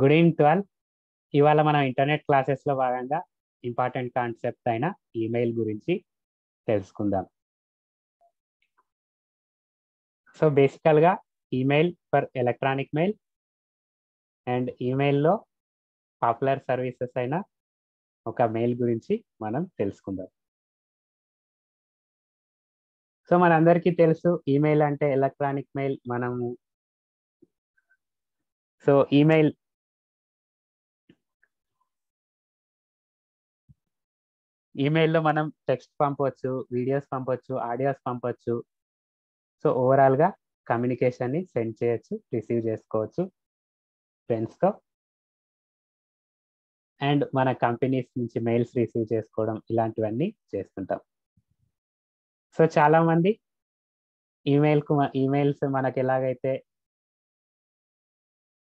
Good evening twelve ఇవాళ మనం internet క్లాసెస్లో భాగంగా ఇంపార్టెంట్ కాన్సెప్ట్ అయిన ఈమెయిల్ గురించి తెలుసుకుందాం. సో బేసికల్గా email for electronic mail and ఈమెయిల్లో popular services అయిన ఒక మెయిల్ గురించి మనం తెలుసుకుందాం. సో మనందరికీ తెలుసు ఈమెయిల్ అంటే ఎలక్ట్రానిక్ మెయిల్ మనము. సో ఈమెయిల్ ఈమెయిల్లో మనం టెక్స్ట్ పంపవచ్చు వీడియోస్ పంపవచ్చు ఆడియోస్ పంపవచ్చు సో ఓవరాల్గా కమ్యూనికేషన్ని సెండ్ చేయొచ్చు రిసీవ్ చేసుకోవచ్చు ఫ్రెండ్స్తో అండ్ మన కంపెనీస్ నుంచి మెయిల్స్ రిసీవ్ చేసుకోవడం ఇలాంటివన్నీ చేస్తుంటాం. సో చాలామంది ఈమెయిల్కు ఈమెయిల్స్ మనకి ఎలాగైతే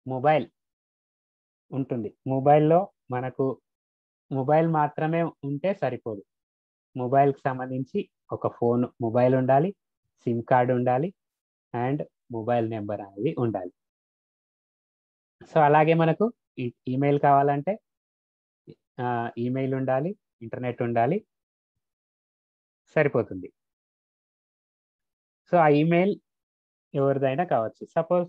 మొబైల్ ఉంటుంది. మొబైల్లో మనకు మొబైల్ మాత్రమే ఉంటే సరిపోదు. మొబైల్కి సంబంధించి ఒక ఫోన్ మొబైల్ ఉండాలి సిమ్ కార్డు ఉండాలి అండ్ మొబైల్ నెంబర్ అనేది ఉండాలి. సో అలాగే మనకు ఈమెయిల్ కావాలంటే ఈమెయిల్ ఉండాలి ఇంటర్నెట్ ఉండాలి సరిపోతుంది. సో ఆ ఈమెయిల్ ఎవరిదైనా కావచ్చు. సపోజ్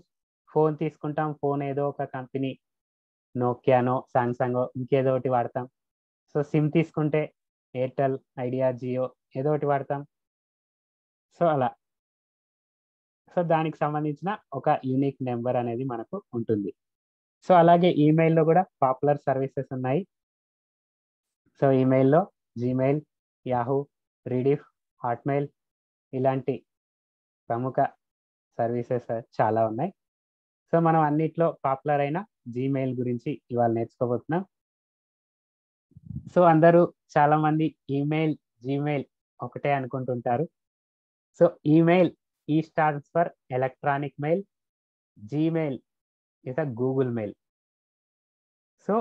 ఫోన్ తీసుకుంటాం ఫోన్ ఏదో ఒక కంపెనీ నోకియానో సామ్సంగ్ ఇంకేదో ఒకటి వాడతాం. సో సిమ్ తీసుకుంటే ఎయిర్టెల్ ఐడియా జియో ఏదో ఒకటి వాడతాం. సో అలా. సో దానికి సంబంధించిన ఒక యూనిక్ నెంబర్ అనేది మనకు ఉంటుంది. సో అలాగే ఈమెయిల్లో కూడా పాపులర్ సర్వీసెస్ ఉన్నాయి. సో ఈమెయిల్లో జీమెయిల్ యాహూ రీడిఫ్ హాట్మెయిల్ ఇలాంటి ప్రముఖ సర్వీసెస్ చాలా ఉన్నాయి. సో మనం అన్నిట్లో పాపులర్ అయిన జీమెయిల్ గురించి ఇవాళ నేర్చుకోబోతున్నాం. సో అందరూ చాలా మంది ఈమెయిల్ జీమెయిల్ ఒకటే అనుకుంటుంటారు. So email e stands for electronic mail Gmail is a Google mail. So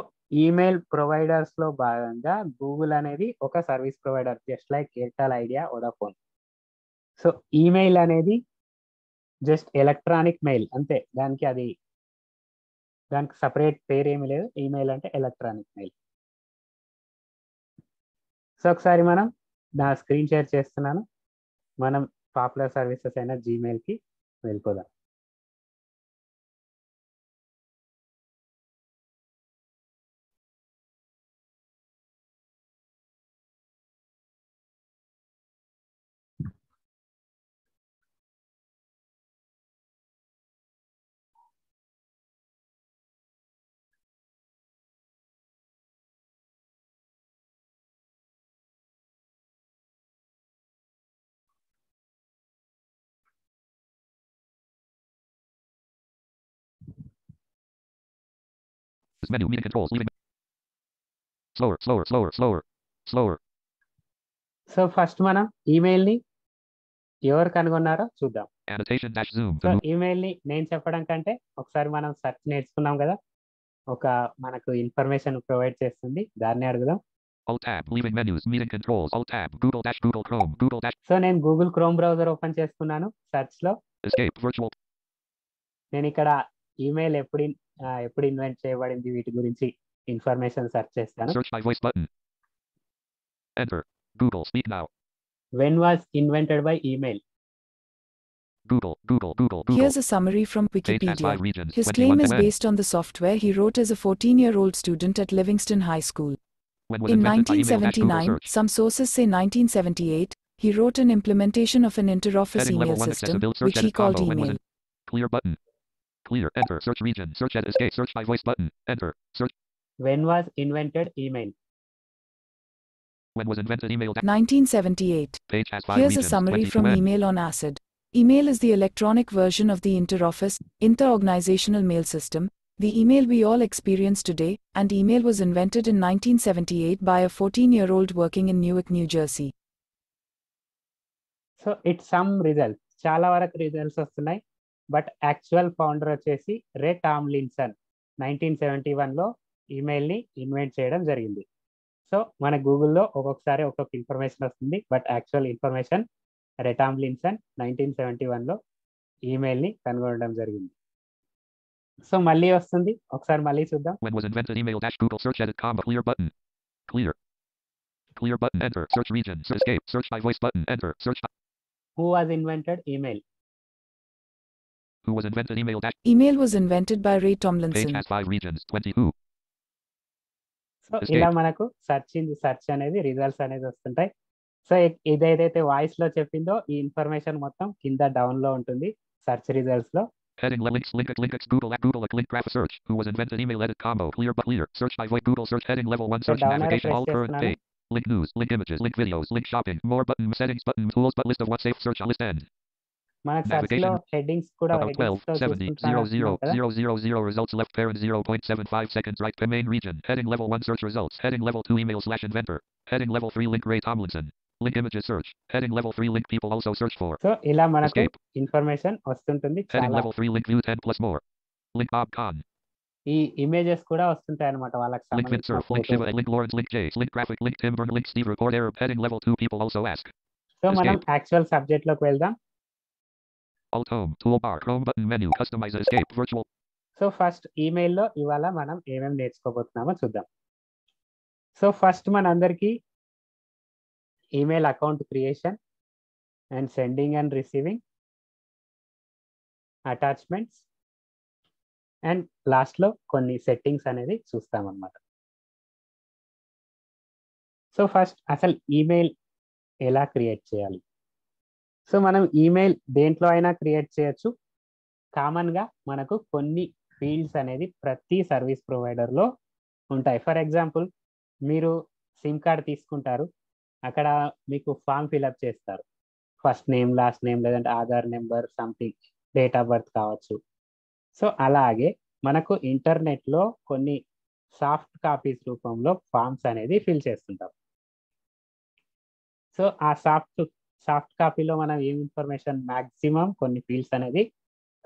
email ప్రొవైడర్స్లో భాగంగా గూగుల్ అనేది ఒక service provider just like Airtel Idea Vodafone so email అనేది జస్ట్ ఎలక్ట్రానిక్ మెయిల్ అంతే. దానికి అది దానికి సపరేట్ పేరు ఏమి లేదు. ఈమెయిల్ అంటే ఎలక్ట్రానిక్ మెయిల్. సో ఒకసారి మనం నా స్క్రీన్ షేర్ చేస్తున్నాను. మనం పాపులర్ సర్వీసెస్ అయిన జీమెయిల్కి వెళ్ళిపోదాం. Menu, meeting controls, leaving. Slower, slower, slower, slower, slower. So first మనం ఈమెయిల్ని ఎవరు కనుగొన్నారో చూద్దాం Annotation dash zoom. So To move. ఈమెయిల్ని నేను చెప్పడం కంటే ఒకసారి మనం సెర్చ్ నేర్చుకున్నాం కదా ఒక మనకు ఇన్ఫర్మేషన్ ప్రొవైడ్ చేస్తుంది దాన్ని అడుగుదాం Alt tab, leaving menus, meeting controls, Alt tab, Google dash Google Chrome, Google dash so నేను గూగుల్ క్రోమ్ బ్రౌజర్ ఓపెన్ చేసుకున్నాను సెర్చ్లో escape, virtual, నేను ఇక్కడ ఈమెయిల్ ఎప్పుడు ఇన్- ఆ, ఎప్పుడు ఇన్వెంట్ చేయబడింది వీటి గురించి ఇన్ఫర్మేషన్ సెర్చ్ చేస్తాను search by voice button. Enter. Google, speak now. When was invented by email Google, Google, Google, Google. Here's a summary from Page has Wikipedia. five regions. His 21 claim is when, based on the software he wrote as a 14 year old student at Livingston High School. when was In invented by email dash Google 1979, search. some sources say 1978, he wrote an implementation of an interoffice Setting level email 1 system, accessibility search which he edit called combo when was email. in clear button. Clear. Enter. Search region. Search as escape. Search by voice button. Enter. Search. When was invented email When was invented email dash 1978. Page has five Here's a regions. summary 22 from when. Email on Acid. Email is the electronic version of the interoffice, inter-organizational mail system, the email we all experience today, and email was invented in 1978 by a 14-year-old working in Newark, New Jersey. So it some results చాలా వరకు results వస్తున్నాయి but actual founder వచ్చేసి రే Tomlinson nineteen seventy వన్లో ఈమెయిల్ని invent చేయడం జరిగింది so మన గూగుల్లో ఒక్కొక్కసారి ఒక్కొక్క ఇన్ఫర్మేషన్ వస్తుంది but actual information Ray Tomlinson nineteen seventy వన్లో ఈమెయిల్ని కనుగొనడం జరిగింది సో మళ్ళీ వస్తుంది ఒకసారి మళ్ళీ చూద్దాం When was invented email dash Google search edit comma clear button. Clear. Clear button enter. Search region. Search escape. Search by voice button enter. Search by, who was invented email who was invented email dash Email was invented by Ray page Tomlinson. has five regions. 20 who. So Escape. ఇలా మనకు search ఇంది search అనేది results అనేది వస్తుంటాయి so ఇదేదైతే voice లో చెప్పిందో ఈ information మొత్తం కింద డౌన్ లో ఉంటుంది సెర్చ్ రిజల్ట్స్ లో Heading le- links link link x Google at Google link graph search. Who was invented email edit combo clear but clear. Search by voice Google search heading level one so search down arrow navigation press all current చేస్తున్నాను page. Link news, link images, link videos, link shopping, more button settings button tools but list of what safe search list end. మనకు సెర్చ్లో Navigation. Headings కూడా About 12, headings తో 70, చూసుకుంటున్నాం 0, 0, కదా 0, 0, 0, results left parent 0.75 seconds right to main region. Heading level 1 search results. Heading level 2 email slash inventor. Heading level 3 link Ray Tomlinson. Link images search. Heading level 3 link people also search for. So ఇలా మనకు Escape. Information వస్తుంటుంది Heading చాలా level 3 link view 10 plus more. Link Bob Khan. ఈ images కూడా వస్తుంటాయి అనమాట వాళ్ళకి Link సంబంధించిన Windsurf. Link Shiva. photos. Link Lawrence. Link Jace. Link Graphic. Link Tim Byrne. Link Steve Record Arab. Heading level 2 people also ask. So మనం Escape. Actual సబ్జెక్ట్లోకి వెళ్దాం Alt home. Toolbar. Chrome button menu. Customize escape. Virtual. So first ఈమెయిల్లో ఇవాళ మనం ఏమేమి నేర్చుకోబోతున్నామో చూద్దాం so first మనందరికీ email account creation and sending and receiving attachments and లాస్ట్లో కొన్ని సెట్టింగ్స్ అనేది చూస్తామన్నమాట సో ఫస్ట్ అసలు ఈమెయిల్ ఎలా క్రియేట్ చేయాలి సో మనం ఈమెయిల్ దేంట్లో అయినా క్రియేట్ చేయొచ్చు. కామన్గా మనకు కొన్ని ఫీల్డ్స్ అనేది ప్రతి సర్వీస్ ప్రొవైడర్లో ఉంటాయి. ఫర్ ఎగ్జాంపుల్ మీరు సిమ్ కార్డ్ తీసుకుంటారు. అక్కడ మీకు ఫామ్ ఫిలప్ చేస్తారు. ఫస్ట్ నేమ్ లాస్ట్ నేమ్ లేదంటే Aadhaar number something date of birth కావచ్చు. సో అలాగే మనకు ఇంటర్నెట్లో కొన్ని సాఫ్ట్ కాపీస్ రూపంలో ఫామ్స్ అనేది ఫిల్ చేస్తుంటాం. సో ఆ సాఫ్ట్ సాఫ్ట్ కాపీలో మనం ఏం ఇన్ఫర్మేషన్ మాక్సిమం కొన్ని ఫీల్డ్స్ అనేది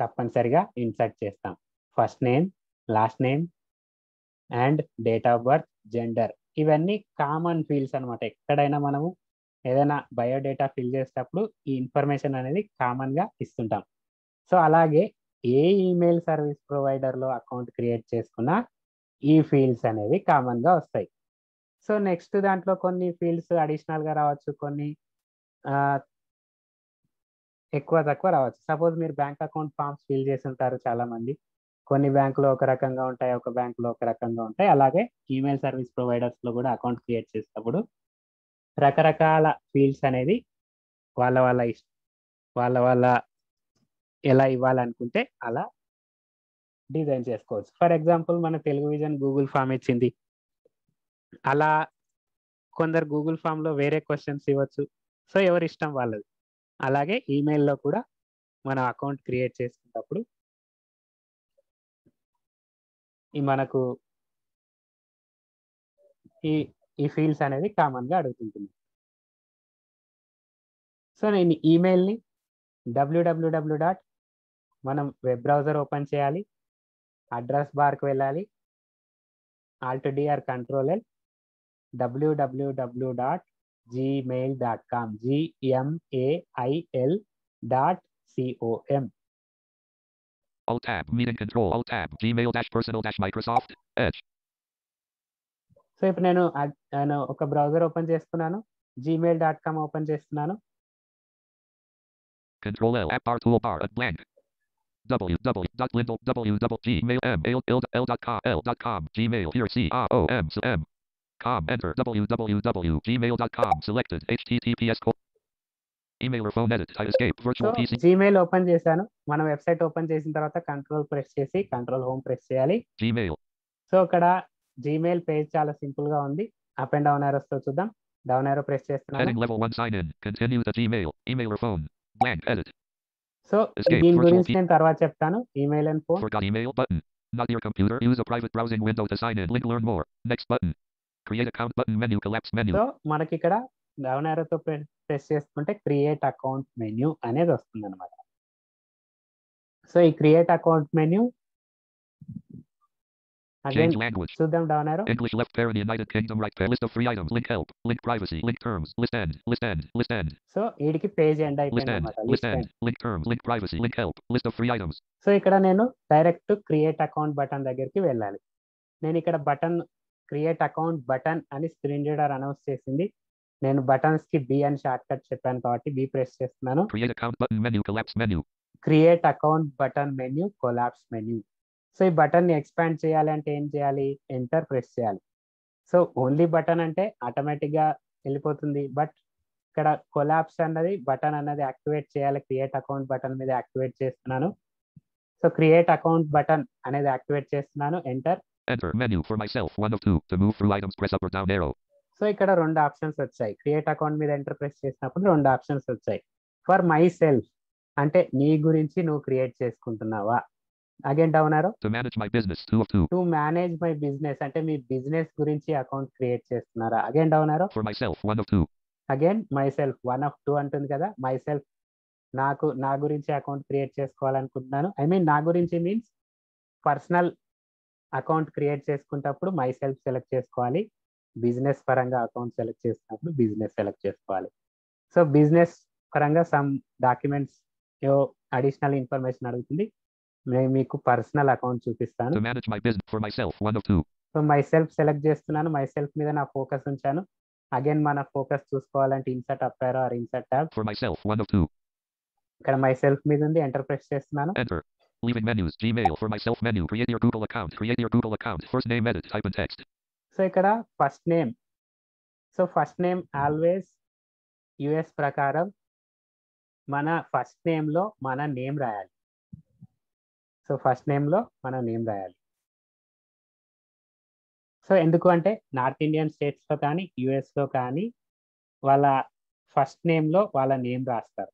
తప్పనిసరిగా ఇన్సర్ట్ చేస్తాం. First name last name and date of birth gender. ఇవన్నీ కామన్ ఫీల్డ్స్ అనమాట ఎక్కడైనా మనము ఏదైనా బయోడేటా ఫిల్ చేసేటప్పుడు ఈ ఇన్ఫర్మేషన్ అనేది కామన్గా ఇస్తుంటాం. సో అలాగే ఏ ఈమెయిల్ సర్వీస్ ప్రొవైడర్లో అకౌంట్ క్రియేట్ చేసుకున్నా ఈ ఫీల్డ్స్ అనేవి కామన్గా వస్తాయి. సో నెక్స్ట్ దాంట్లో కొన్ని ఫీల్డ్స్ అడిషనల్గా రావచ్చు. కొన్ని ఎక్కువ తక్కువ రావచ్చు. సపోజ్ మీరు బ్యాంక్ అకౌంట్ ఫామ్స్ ఫిల్ చేసి ఉంటారు చాలా మంది కొన్ని బ్యాంకులో ఒక రకంగా ఉంటాయి ఒక బ్యాంకులో ఒక రకంగా ఉంటాయి. అలాగే ఈమెయిల్ సర్వీస్ ప్రొవైడర్స్లో కూడా అకౌంట్ క్రియేట్ చేసేటప్పుడు రకరకాల ఫీల్డ్స్ అనేది వాళ్ళ వాళ్ళ ఇష్ట వాళ్ళ వాళ్ళ ఎలా ఇవ్వాలనుకుంటే అలా డిజైన్ చేసుకోవచ్చు. ఫర్ ఎగ్జాంపుల్ మన తెలుగు విజన్ గూగుల్ ఫామ్ ఇచ్చింది. అలా కొందరు గూగుల్ ఫామ్లో వేరే క్వశ్చన్స్ ఇవ్వచ్చు. సో ఎవరి ఇష్టం వాళ్ళది. అలాగే ఈమెయిల్లో కూడా మన అకౌంట్ క్రియేట్ చేసుకున్నప్పుడు ఈ మనకు ఈ ఈ ఫీల్డ్స్ అనేది కామన్గా అడుగుతుంటుంది. సో నేను ఈమెయిల్ని డబ్ల్యూడబ్ల్యూడబ్ల్యూ డాట్ మనం వెబ్ బ్రౌజర్ ఓపెన్ చేయాలి. అడ్రస్ బార్కి వెళ్ళాలి. Alt DR control L WWW dot Gmail dot com G M A I L dot C O M Alt tab. Meeting control. Alt tab. Gmail dash personal dash Microsoft. Edge. So ఇప్పుడు నేను అడ్- నేను ఒక browser open చేస్తున్నాను Gmail dot com open చేస్తున్నాను Control L. App bar toolbar at blank. W W dot Lindell W double G mail M L L L dot com L dot com Gmail here C R O M S M com enter www gmail dot com selected HTTPS colon email or phone edit I escape so virtual PC Gmail open చేశాను మన website open చేసిన తర్వాత control press చేసి control home press చేయాలి Gmail so ఇక్కడ Gmail page చాలా simple గా ఉంది అప్ అండ్ డౌన్ ఆరోస్ తో చూద్దాం డౌన్ ఆరో ప్రెస్ చేస్తున్నాను heading level one sign in continue the Gmail email or phone blank edit so Escape, దీని virtual గురించి P- నేను తర్వాత చెప్తాను email and phone forgot email button not your computer use a private browsing window to sign in link learn more next button create account button menu collapse menu so మనకి ఇక్కడ down ఆరోతో press చేసుకుంటే create account menu అనేది వస్తుంది అనమాట so ఈ create account menu again Change language. చూద్దాం down arrow English left parent United Kingdom right pair. List of free items. Link help. Link privacy. Link terms. List end. List end. List end. So వీడికి page end List అయిపోయింది end. అనమాట List list end. End Link terms. Link privacy. Link help. List of free items. So ఇక్కడ నేను direct create account button దగ్గరికి వెళ్ళాలి నేను ఇక్కడ button create account button అని స్క్రీన్ రీడర్ అనౌన్స్ చేసింది. నేను బటన్స్కి బి అని షార్ట్ కట్ చెప్పాను కాబట్టి బి ప్రెస్ చేస్తున్నాను. Create account button menu collapse menu. So ఈ బటన్ని ఎక్స్పాండ్ చేయాలి అంటే ఏం చేయాలి? ఎంటర్ ప్రెస్ చేయాలి. సో ఓన్లీ బటన్ అంటే ఆటోమేటిక్గా వెళ్ళిపోతుంది. బట్ ఇక్కడ కొలాప్స్ అన్నది బటన్ అన్నది యాక్టివేట్ చేయాలి. క్రియేట్ అకౌంట్ బటన్ మీద యాక్టివేట్ చేస్తున్నాను. సో క్రియేట్ అకౌంట్ బటన్ అనేది యాక్టివేట్ చేస్తున్నాను. Enter Enter menu for myself. One of two. To move through items, press up or down arrow. So ఇక్కడ రెండు ఆప్షన్స్ వచ్చాయి క్రియేట్ అకౌంట్ మీద enter press చేసినప్పుడు రెండు ఆప్షన్స్ వచ్చాయి ఫర్ మై సెల్ఫ్ అంటే నీ గురించి నువ్వు create చేసుకుంటున్నావా again down arrow To manage my business. Two of two. To manage my business అంటే మీ బిజినెస్ గురించి అకౌంట్ క్రియేట్ చేస్తున్నారా again down arrow For myself. One of two. Again myself one of two అంటుంది కదా myself నాకు నా గురించి account create చేసుకోవాలనుకుంటున్నాను ఐ మీన్ నా గురించి మీన్స్ పర్సనల్ అకౌంట్ క్రియేట్ చేసుకున్నప్పుడు మై సెల్ఫ్ సెలెక్ట్ చేసుకోవాలి. బిజినెస్ పరంగా అకౌంట్ సెలెక్ట్ చేసినప్పుడు బిజినెస్ సెలెక్ట్ చేసుకోవాలి. సో బిజినెస్ పరంగా సమ్ డాక్యుమెంట్స్ ఏవో అడిషనల్ ఇన్ఫర్మేషన్ అడుగుతుంది. నేను మీకు పర్సనల్ అకౌంట్ చూపిస్తాను. సో మై సెల్ఫ్ సెలెక్ట్ చేస్తున్నాను. మై సెల్ఫ్ మీద నా ఫోకస్ ఉంచాను. అగైన్ మన ఫోకస్ చూసుకోవాలంటే insert up arrow or insert tab. ఇక్కడ మై సెల్ఫ్ మీద ఉంది ఎంటర్ ప్రెస్ చేస్తున్నాను. Leaving menus. Gmail. For myself menu. Create your Google account. Create your Google account. First name edit. Type in text. So ఇక్కడ first name so first name always US ప్రకారం మన first నేమ్లో మన name రాయాలి so first నేమ్లో మన name రాయాలి so ఎందుకు అంటే north Indian స్టేట్స్లో కానీ యుఎస్లో కానీ వాళ్ళ ఫస్ట్ నేమ్లో వాళ్ళ నేమ్ రాస్తారు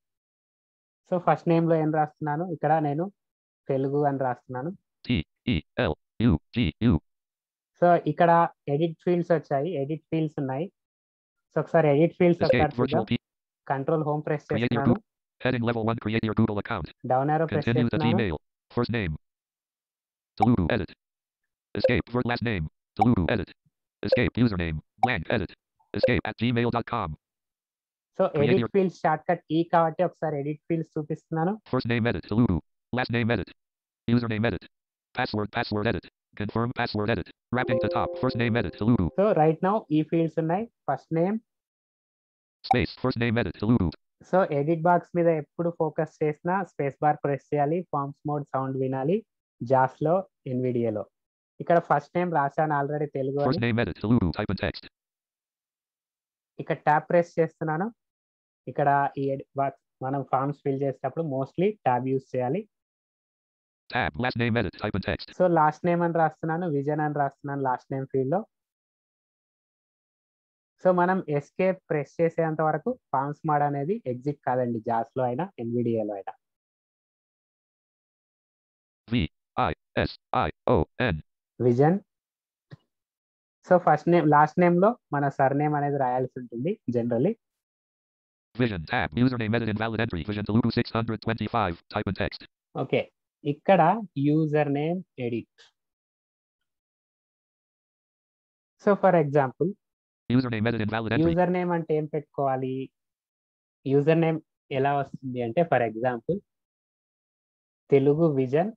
సో ఫస్ట్ నేమ్లో ఏం రాస్తున్నాను ఇక్కడ నేను తెలుగు అని రాస్తున్నాను T E L U G U. So ఇక్కడ ఎడిట్ ఫీల్డ్స్ వచ్చాయి ఎడిట్ ఫీల్డ్స్ ఉన్నాయి సో ఒకసారి ఎడిట్ ఫీల్డ్స్ Escape. ఒకసారి Virtual చూద్దాం P. Control home press Create your చేస్తున్నాను Google. Heading level one. Create your Google account. Down arrow press Continue the చేస్తున్నాను Gmail. First name. Telugu edit. Escape. Word last name. Telugu edit. Escape. Username. Blank edit. Escape at gmail.com. So Create edit your- fields shortcut ఈ కాబట్టి ఒకసారి edit fields చూపిస్తున్నాను First name edit. Telugu. Last name edit. Username edit. Password. Password edit. Confirm password edit. Wrapping to top. First name edit. Telugu. So right now ఈ fields ఉన్నాయి first name Space. First name edit. Telugu. So edit box మీద ఎప్పుడు focus చేసినా space bar press చేయాలి forms mode sound వినాలి జాస్లో ఎన్విడిఏలో ఇక్కడ ఫస్ట్ నేమ్ రాశాను ఆల్రెడీ తెలుగు. ఇక్కడ ట్యాబ్ ప్రెస్ చేస్తున్నాను ఇక్కడ ఈ మనం ఫార్మ్స్ ఫిల్ చేసేటప్పుడు మోస్ట్లీ ట్యాబ్ యూస్ చేయాలి Tab. Last name edit. Type in text. So last name అని రాస్తున్నాను విజన్ అని రాస్తున్నాను లాస్ట్ నేమ్ ఫీల్డ్లో సో మనం ఎస్కేప్ ప్రెస్ చేసేంత వరకు ఫార్మ్స్ మాడ్ అనేది ఎగ్జిట్ కాదండి జాస్లో అయినా ఎన్విడిఏలో అయినా V I S I O N. Vision so first name last నేమ్లో మన సర్ నేమ్ అనేది రాయాల్సి ఉంటుంది generally Vision. Tab. Username edit. Invalid entry. Vision Telugu 625. Type in text. Okay ఇక్కడ user name edit so for example. User name అంటే ఏం పెట్టుకోవాలి? User name ఎలా వస్తుంది అంటే for example Telugu vision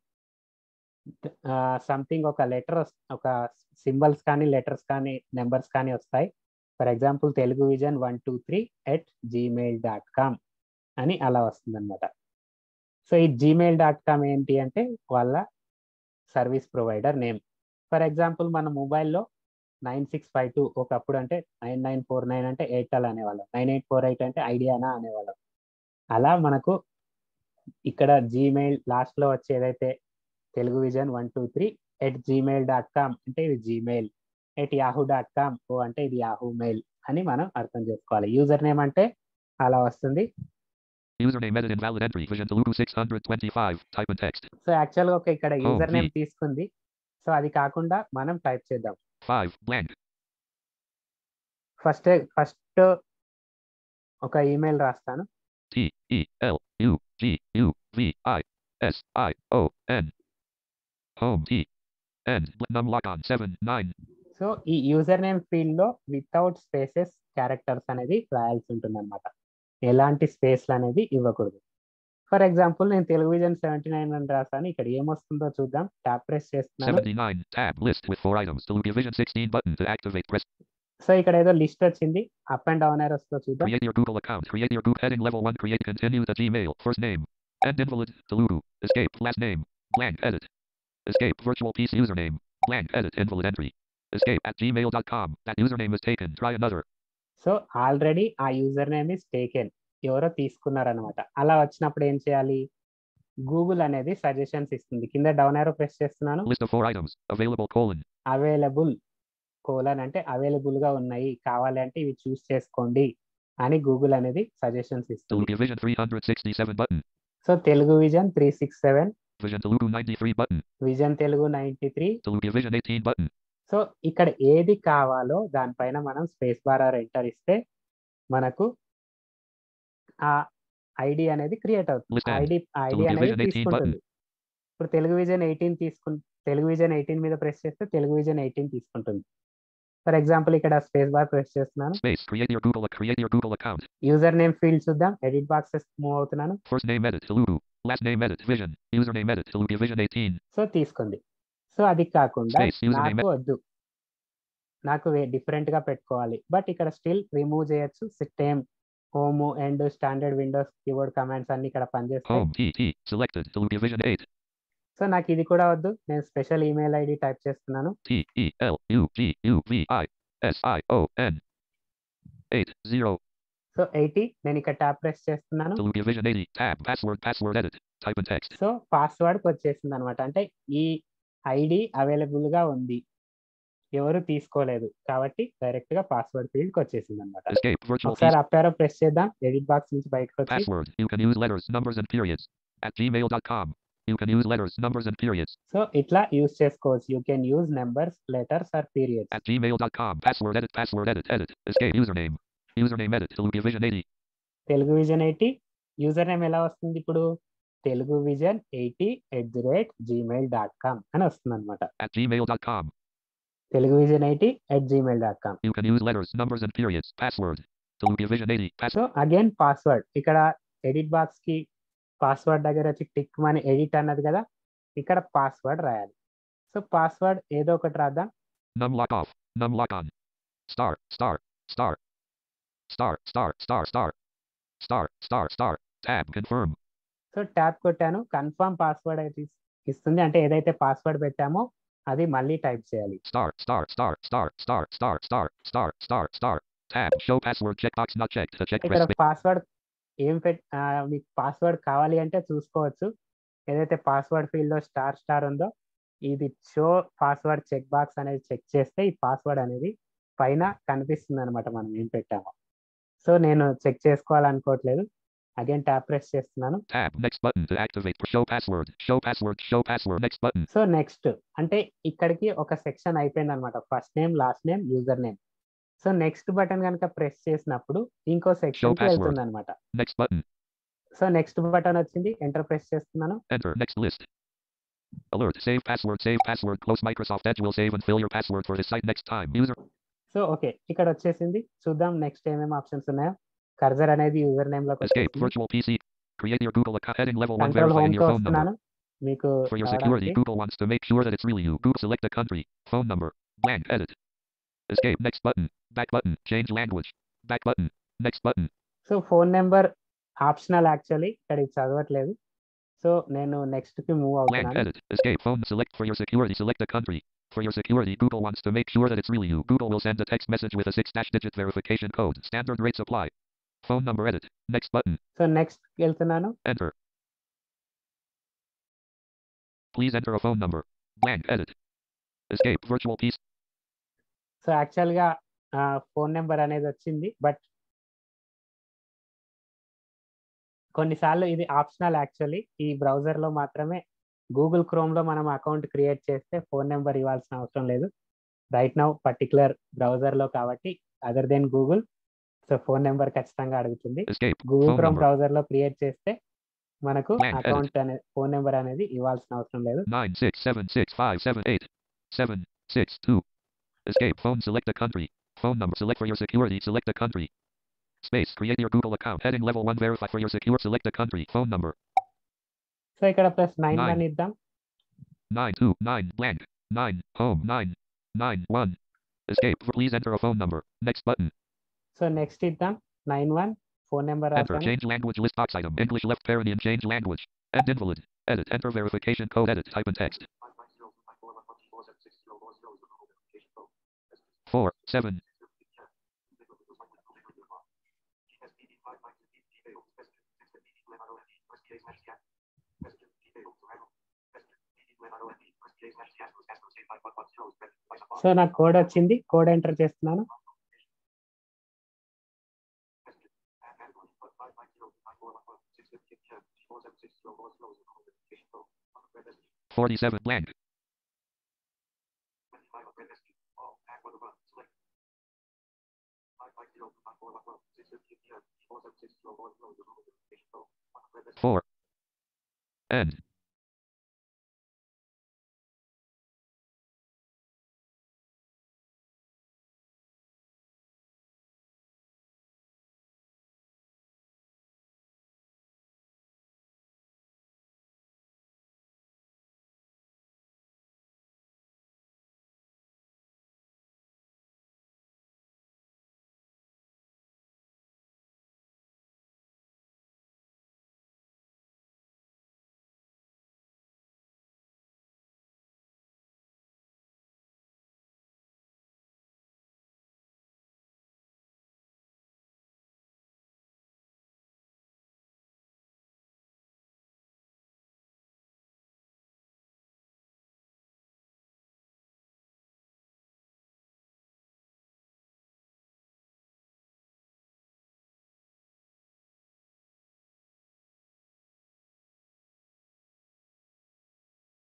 something ఒక లెటర్ ఒక సింబల్స్ కానీ లెటర్స్ కానీ నెంబర్స్ కానీ వస్తాయి. For example Telugu vision one two three at Gmail dot com అని అలా వస్తుంది అనమాట సో ఈ జీమెయిల్ డాట్ కామ్ ఏంటి అంటే వాళ్ళ service provider name for example మన మొబైల్లో నైన్ సిక్స్ ఫైవ్ టూ ఒకప్పుడు అంటే నైన్ నైన్ ఫోర్ నైన్ అంటే ఎయిర్టెల్ అనేవాళ్ళం. నైన్ ఎయిట్ ఫోర్ ఎయిట్ అంటే ఐడియానా అనేవాళ్ళం. అలా మనకు ఇక్కడ జీమెయిల్ లాస్ట్లో వచ్చే ఏదైతే Telugu vision one two three at Gmail dot com అంటే ఇది Gmail at Yahoo dot com ఓ అంటే ఇది యాహూ మెయిల్ అని మనం అర్థం చేసుకోవాలి. యూజర్ నేమ్ అంటే అలా వస్తుంది. Username edit. Invalid entry. Vision Telugu 625. Type in text. So యాక్చువల్గా ఒక ఇక్కడ Oh, యూజర్ నేమ్ gee. తీసుకుంది సో అది కాకుండా మనం టైప్ చేద్దాం 5. Blank. ఫస్ట్ ఫస్ట్ ఒక ఈమెయిల్ రాస్తాను T E L U G U V I S I O N. Home T. End. Num lock on 7, 9. So ఈ యూజర్ నేమ్ ఫీల్డ్లో without spaces characters అనేది రాయాల్సి ఉంటుంది అనమాట ఎలాంటి స్పేస్లు అనేది ఇవ్వకూడదు ఫర్ ఎగ్జాంపుల్ నేను తెలుగు విజన్ సెవెంటీ నైన్ అని రాసాను ఇక్కడ ఏమొస్తుందో చూద్దాం ట్యాప్ ప్రెస్ చేస్తున్నాను 79. Tab list with four items. To Division 16 button to activate. Press. So ఇక్కడ ఏదో లిస్ట్ వచ్చింది అప్ అండ్ డౌన్ ఏరోస్ తో చూద్దాం Create your Google account. Create your Google heading level 1. Create continue to Gmail. First name. End invalid. Telugu. Escape. Last name. Blank. Edit. Escape. Virtual piece username. Blank. Edit. Invalid entry. Escape at gmail.com. That username is taken. Try another. So already ఆ user name is taken ఎవరో తీసుకున్నారనమాట అలా వచ్చినప్పుడు ఏం చేయాలి? Google అనేది suggestions ఇస్తుంది. కింద డౌన్ ఏరో ప్రెస్ చేస్తున్నాను. అవైలబుల్ కోలన్ అంటే అవైలబుల్గా ఉన్నాయి. కావాలి అంటే ఇవి చూస్ చేసుకోండి అని గూగుల్ అనేది సజెషన్స్ ఇస్తుంది. Telugu Vision 367 button. So Telugu vision three six seven Vision Telugu 93 button. Vision Telugu ninety three Vision 18 button. So ఇక్కడ ఏది కావాలో దానిపైన మనం స్పేస్ బార్ ఆర్ ఎంటర్ ఇస్తే మనకు ఆ ఐడి అనేది క్రియేట్ అవుతుంది. ఐడి ఐడి అనేది Vision 18 తీసుకుంటుంది ఇప్పుడు తెలుగు విజన్ ఎయిటీన్ తీసుకు తెలుగు విజన్ ఎయిటీన్ మీద ప్రెస్ చేస్తే తెలుగు విజన్ ఎయిటీన్ తీసుకుంటుంది ఫర్ ఎగ్జాంపుల్ ఇక్కడ స్పేస్ బార్ ప్రెస్ చేస్తున్నాను. యూజర్ నేమ్ ఫీల్డ్ చూద్దాం ఎడిట్ బాక్సెస్ మూవ్ అవుతున్నాను First name edit. Telugu. Last name edit. Vision. Username edit. Telugu Vision 18. So తీసుకుంది so అది కాకుండా నాకు వద్దు నాకు డిఫరెంట్గా పెట్టుకోవాలి. బట్ ఇక్కడ స్టిల్ రిమూవ్ చేయొచ్చు. System home and standard Windows keyboard commands అన్ని ఇక్కడ పనిచేస్తాయి. సో నాకు ఇది కూడా వద్దు. నేను స్పెషల్ ఈమెయిల్ ఐడి టైప్ చేస్తున్నాను. సో ఎయిటీ నేను ఇక్కడ ట్యాప్ ప్రెస్ చేస్తున్నాను. సో పాస్వర్డ్కి వచ్చేసింది అనమాట అంటే ఈ ఐడి అవైలబుల్గా ఉంది ఎవరు తీసుకోలేదు కాబట్టి డైరెక్ట్గా పాస్వర్డ్ ఫీల్డ్కి వచ్చేసింది అనమాట ఒకసారి piece. అప్పారో ప్రెస్ చేద్దాం ఎడిట్ బాక్స్ నుంచి బయటకు వచ్చి Password. You can use letters, numbers, and periods. At gmail.com. You can use letters, numbers, and periods. So ఇట్లా యూస్ చేసుకోవచ్చు you can use numbers letters or periods At gmail.com. Password edit. Password edit. Edit. Escape. Username. Username edit. Telugu Vision 80. Telugu Vision eighty user name ఎలా వస్తుంది ఇప్పుడు Telugu Vision eighty at the rate Gmail dot com అని వస్తుంది అనమాట At gmail.com. Telugu Vision eighty at Gmail dot com You can use letters, numbers, and periods. Password. Telugu Vision 80. Pass- so again password ఇక్కడ edit బాక్స్కి password దగ్గర వచ్చి tick మని edit అన్నది కదా ఇక్కడ పాస్వర్డ్ రాయాలి సో పాస్వర్డ్ ఏదో ఒకటి రాద్దాం Num lock off. Num lock on. Star. Star. Star. Star. Star. Star. Star. Star. Star. Star. Tab. Confirm. So tap కొట్టాను కన్ఫర్మ్ పాస్వర్డ్ అయితే ఇస్- ఇస్తుంది అంటే ఏదైతే పాస్వర్డ్ పెట్టామో అది మళ్ళీ టైప్ చేయాలి Star. Star. Star. Star. Star. Star. Star. Star. Star. Star. Tab. Show password checkbox not checked. To check ఇక్కడ. పాస్వర్డ్ ఏం పెట్ మీకు పాస్వర్డ్ కావాలి అంటే చూసుకోవచ్చు ఏదైతే పాస్వర్డ్ ఫీల్డ్లో స్టార్ స్టార్ ఉందో ఇది షో పాస్వర్డ్ చెక్ బాక్స్ అనేది చెక్ చేస్తే ఈ పాస్వర్డ్ అనేది పైన కనిపిస్తుంది అనమాట మనం ఏం పెట్టామో సో నేను చెక్ చేసుకోవాలనుకోవట్లేదు అగైన్ ట్యాప్ ప్రెస్ చేస్తున్నాను. సో నెక్స్ట్ అంటే ఇక్కడికి ఒక సెక్షన్ అయిపోయింది అనమాట first name last name user name so next button కనుక ప్రెస్ చేసినప్పుడు ఇంకో సెక్షన్. వెళ్తుంది అనమాట. సో నెక్స్ట్ బటన్ వచ్చింది ఎంటర్ ప్రెస్ చేస్తున్నాను. Alert. Save password. Save password. Close Microsoft Edge will save and fill your password for this site next time. User. So okay ఇక్కడ వచ్చేసింది చూద్దాం నెక్స్ట్ ఏమేమి ఆప్షన్స్ ఉన్నాయో కర్జర్ అనేది యూజర్ నేమ్ లోకి Escape. వచ్చేసింది Virtual PC. Create your Google account. Heading level 1. Control Verify home in కి your phone number. వస్తున్నాను మీకు For your security, రావడానికి. Google wants to make sure that it's really you. Google select a country. Phone number. Blank. Edit. Escape. Next button. Back button. Change language. Back button. Next button. So phone number optional actually ఇక్కడ ఇది చదవట్లేదు so నేను next కి move Blank. అవుతున్నాను Edit. Escape. Phone. Select for your security. Select a country. For your security, Google wants to make sure that it's really you. Google will send a text message with a six-digit verification code. Standard rates apply. Phone number edit next button so next వెళ్తున్నాను. Enter please enter phone number blank edit escape virtual piece so యాక్చువల్గా phone number అనేది వచ్చింది but కొన్నిసార్లు ఇది optional actually ఈ బ్రౌజర్లో మాత్రమే Google క్రోమ్లో మనం అకౌంట్ క్రియేట్ చేస్తే ఫోన్ నెంబర్ ఇవ్వాల్సిన అవసరం లేదు. రైట్ నౌ పర్టికులర్ బ్రౌజర్లో కాబట్టి other than Google so phone number ఖచ్చితంగా అడుగుతుంది Escape. Google Phone Chrome number. Browser లో క్రియేట్ చేస్తే మనకు Blank, edit. అకౌంట్ అనేది ఫోన్ నెంబర్ అనేది ఇవ్వాల్సిన అవసరం లేదు Nine six seven six five seven eight. seven six two. Escape phone. Select a country. Phone number. Select for your security. Select a country. Space. Create your Google account. Heading level one. Verify for your secure. Select a country. Phone number. So ఇక్కడ plus nine Nine. One ఇద్దాం Nine two nine blank nine home nine nine one. Escape. Please enter a phone number. Next button. So next ఇద్దాం nine one phone number Enter. రాసాను Change language list box item. English left parent change language. End invalid. Edit. Enter verification code. Edit. Type in text. Four seven so నాకు code వచ్చింది code enter చేస్తున్నాను 47 blank.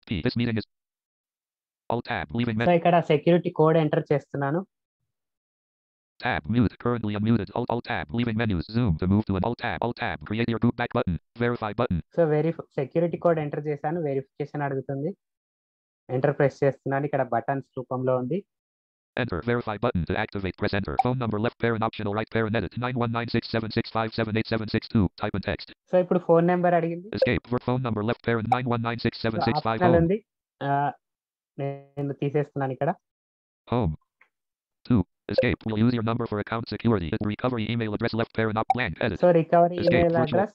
P. This meeting is. Alt tab. Leaving menu. ఇక్కడ security code enter చేస్తున్నాను Tab. Mute. Currently unmuted. Alt Alt tab. Leaving menus. Zoom to move to an Alt tab. Alt tab. Create your group back button. Verify button. So verify security code enter చేశాను verification అడుగుతుంది enter press చేస్తున్నాను ఇక్కడ buttons రూపంలో ఉంది Enter. Verify button to activate. Press enter. Phone number left parent optional right parent edit. 9196765787762. Type in text. So ఇప్పుడు phone number అడిగింది Escape. Ver- phone number left parent optional 919676550. ఉంది ఆ, నేను తీసేస్తున్నాను ఇక్కడ Home. 2. Escape. Will use your number for account security. Recovery email address left parent op blank. Edit. So recovery Escape email virtual. Address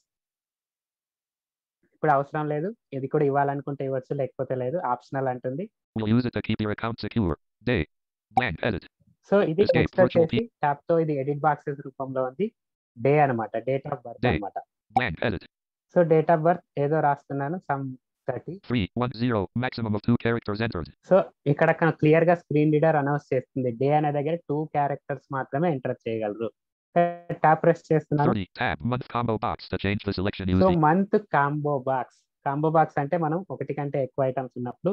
ఇప్పుడు అవసరం లేదు ఇది కూడా ఇవ్వాలనుకుంటే ఇవ్వచ్చు లేకపోతే లేదు ఆప్షనల్ అంటుంది Will use it to keep your account secure. Day. Blank. Edit. So ఇది virtual వచ్చేసి ట్యాప్తో ఇది ఎడిట్ బాక్సెస్ రూపంలో ఉంది డే అన్నమాట డేట్ ఆఫ్ బర్త్. Edit. సో డేట్ ఆఫ్ బర్త్ ఏదో రాస్తున్నాను some thirty 310. Maximum of two characters entered. So ఇక్కడ క్లియర్గా స్క్రీన్ రీడర్ అనౌన్స్ చేస్తుంది డే అనే దగ్గర టూ క్యారెక్టర్స్ మాత్రమే ఎంటర్ చేయగలరు ట్యాప్ ప్రెస్ చేస్తున్నాను 30. Tab. Month combo box to change the selection so. Month combo box combo box అంటే మనం ఒకటి కంటే ఎక్కువ ఐటమ్స్ ఉన్నప్పుడు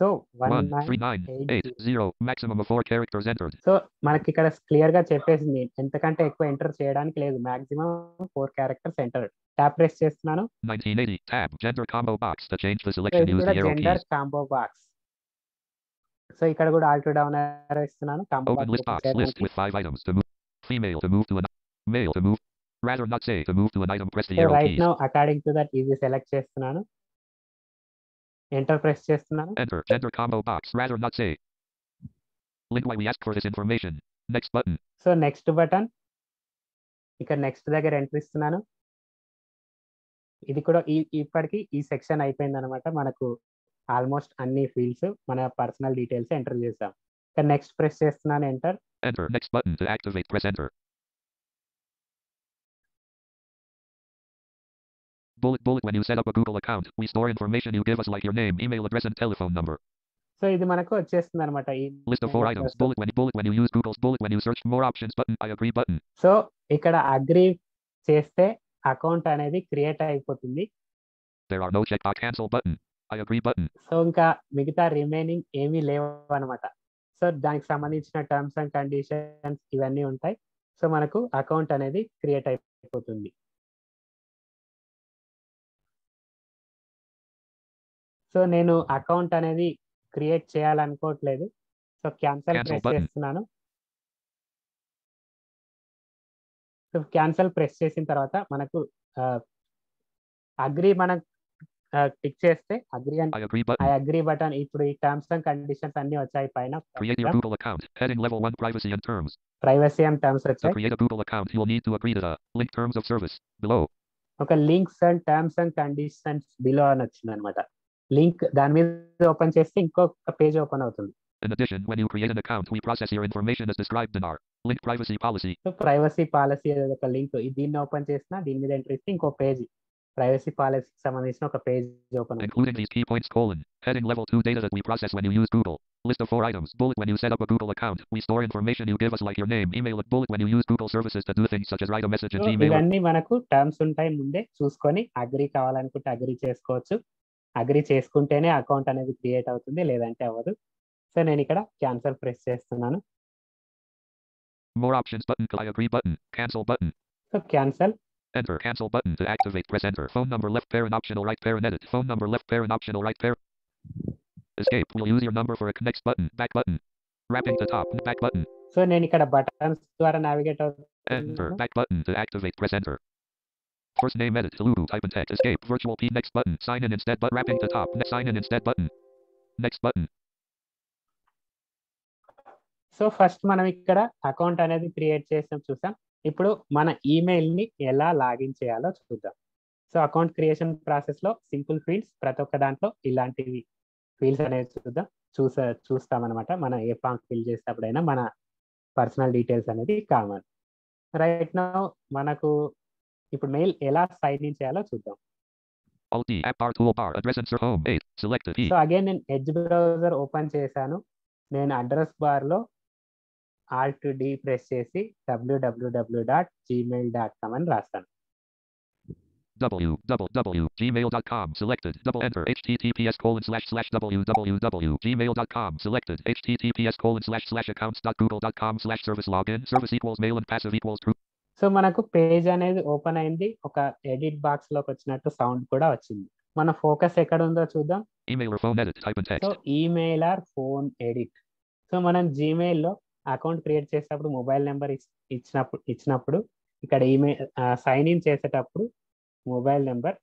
so one One, nine three, nine, eight, eight, zero. Maximum of four characters entered. So మనకి ఇక్కడ క్లియర్గా చెప్పేసింది ఎంతకంటే ఎక్కువ ఎంటర్ చేయడానికి లేదు maximum four characters enter tap press చేస్తున్నాను 1980. Tab. Gender combo box to change the so selection. ఇది Use కూడా the arrow gender keys. Combo box so ఇక్కడ కూడా ఆల్టో డౌన్ ఇస్తున్నాను combo Open list box. List with five items to move. Female to move to an. Male to move. Rather not say to move to an item. Press the so arrow right keys. Now according to that ఇది select చేస్తున్నాను enter press చేస్తున్నాను Enter. Gender combo box. Rather not say. Link why we ask for this information. Next button. So next button ఇక్కడ next దగ్గర enter ఇస్తున్నాను ఇది కూడా ఈ ఇప్పటికి ఈ సెక్షన్ అయిపోయింది అనమాట మనకు ఆల్మోస్ట్ అన్ని ఫీల్డ్స్ మన పర్సనల్ డీటెయిల్స్ ఎంటర్ చేసాం ఇక్కడ నెక్స్ట్ ప్రెస్ చేస్తున్నాను enter Enter. Next button to activate. Press enter. Bullet bullet when you set up a Google account, we store information you give us like your name, email address and telephone number. So ఇది మనకు వచ్చేస్తుంది అనమాట ఈ List of four items. Bullet when bullet when you use Google's bullet when you search more options button. I agree button. So ఇక్కడ agri చేస్తే account అనేది create అయిపోతుంది There are no check or cancel button. I agree button. So ఇంకా మిగతా remaining ఏమీ లేవు అనమాట so దానికి సంబంధించిన టర్మ్స్ అండ్ కండిషన్స్ ఇవన్నీ ఉంటాయి సో మనకు అకౌంట్ అనేది క్రియేట్ అయిపోతుంది సో నేను అకౌంట్ అనేది క్రియేట్ చేయాలనుకోవట్లేదు సో క్యాన్సల్ ప్రెస్. చేస్తున్నాను సో క్యాన్సల్ ప్రెస్ చేసిన తర్వాత మనకు అగ్రి మనం టిక్ చేస్తే అగ్రి అంటే ఐ. అగ్రి బటన్ ఇప్పుడు ఈ టర్మ్స్ అండ్ కండిషన్స్ అన్ని వచ్చాయి పైన Create your Google account. Heading level 1 privacy and terms. Privacy and terms వచ్చాయి. ఒక links and terms and conditions below అని వచ్చింది అనమాట లింక్ దాని మీద ఓపెన్ చేస్తే ఇంకొక పేజ్ ఓపెన్ అవుతుంది In addition, when you create an account, we process your information as described in our link privacy policy. So privacy policy ఒక link దీన్ని ఓపెన్ చేసినా దీని మీద ఎంటర్ ఇస్తే ఇంకో పేజ్ ప్రైవసీ పాలసీకి సంబంధించిన ఒక page open including these key points colon heading level 2 data that we process when you use google list of four items bullet when you set up a google account we store information you give us like your name email at bullet when you use google services to do things such as write a message in gmail ఇవన్నీ మనకు terms ఉంటాయి ముందే చూసుకొని agri కావాలనుకుంటే agri చేసుకోవచ్చు agri చేసుకుంటేనే account అనేది create అవుతుంది లేదంటే అవ్వదు సో నేను ఇక్కడ క్యాన్సల్ ప్రెస్ చేస్తున్నాను more options button i agree button cancel button so cancel enter cancel button to activate press enter phone number left parent optional right parent edit phone number left parent optional right parent escape will use your number for a next button back button wrapping to top back button so నేను ఇక్కడ buttons ద్వారా navigate enter అవుతున్నాను back button to activate press enter First name edit Telugu type in text escape virtual p next button sign in instead but wrapping to top next sign in instead button next button. So first మనం ఇక్కడ account అనేది create చేసాం చూసాం. ఇప్పుడు మన ఈమెయిల్ని ఎలా login చేయాలో చూద్దాం. సో అకౌంట్ క్రియేషన్ ప్రాసెస్లో సింపుల్ ఫీల్డ్స్ ప్రతి ఒక్క దాంట్లో ఇలాంటివి ఫీల్డ్స్ అనేది చూద్దాం. చూసా చూస్తాం అనమాట మనం ఏ ఫామ్ ఫిల్ చేసేటప్పుడైనా మన పర్సనల్ డీటెయిల్స్ అనేది కామన్ రైట్ నా మనకు ఇప్పుడు మెయిల్ ఎలా సైన్ ఇన్ చేయాలో చూద్దాం Alt D app bar toolbar address insert home 8 selected E so again నేను ఎడ్జ్ బ్రౌజర్ ఓపెన్ చేశాను నేను అడ్రస్ బార్ లో ఆల్ట్ డి ప్రెస్ చేసి W W W dot Gmail dot com అని రాస్తాను w double w gmail.com selected double enter https colon slash slash www gmail.com selected https colon slash slash accounts.google.com slash service login service equals mail and passive equals true So మనకు page అనేది open అయింది. ఒక edit బాక్స్లోకి వచ్చినట్టు sound కూడా వచ్చింది. మన focus ఎక్కడ ఉందో చూద్దాం. So email or phone edit. So మనం Gmail లో అకౌంట్ క్రియేట్ చేసేటప్పుడు మొబైల్ నెంబర్ ఇచ్చినప్పుడు ఇచ్చినప్పుడు ఇక్కడ ఈమెయిల్ సైన్ ఇన్ చేసేటప్పుడు మొబైల్ నెంబర్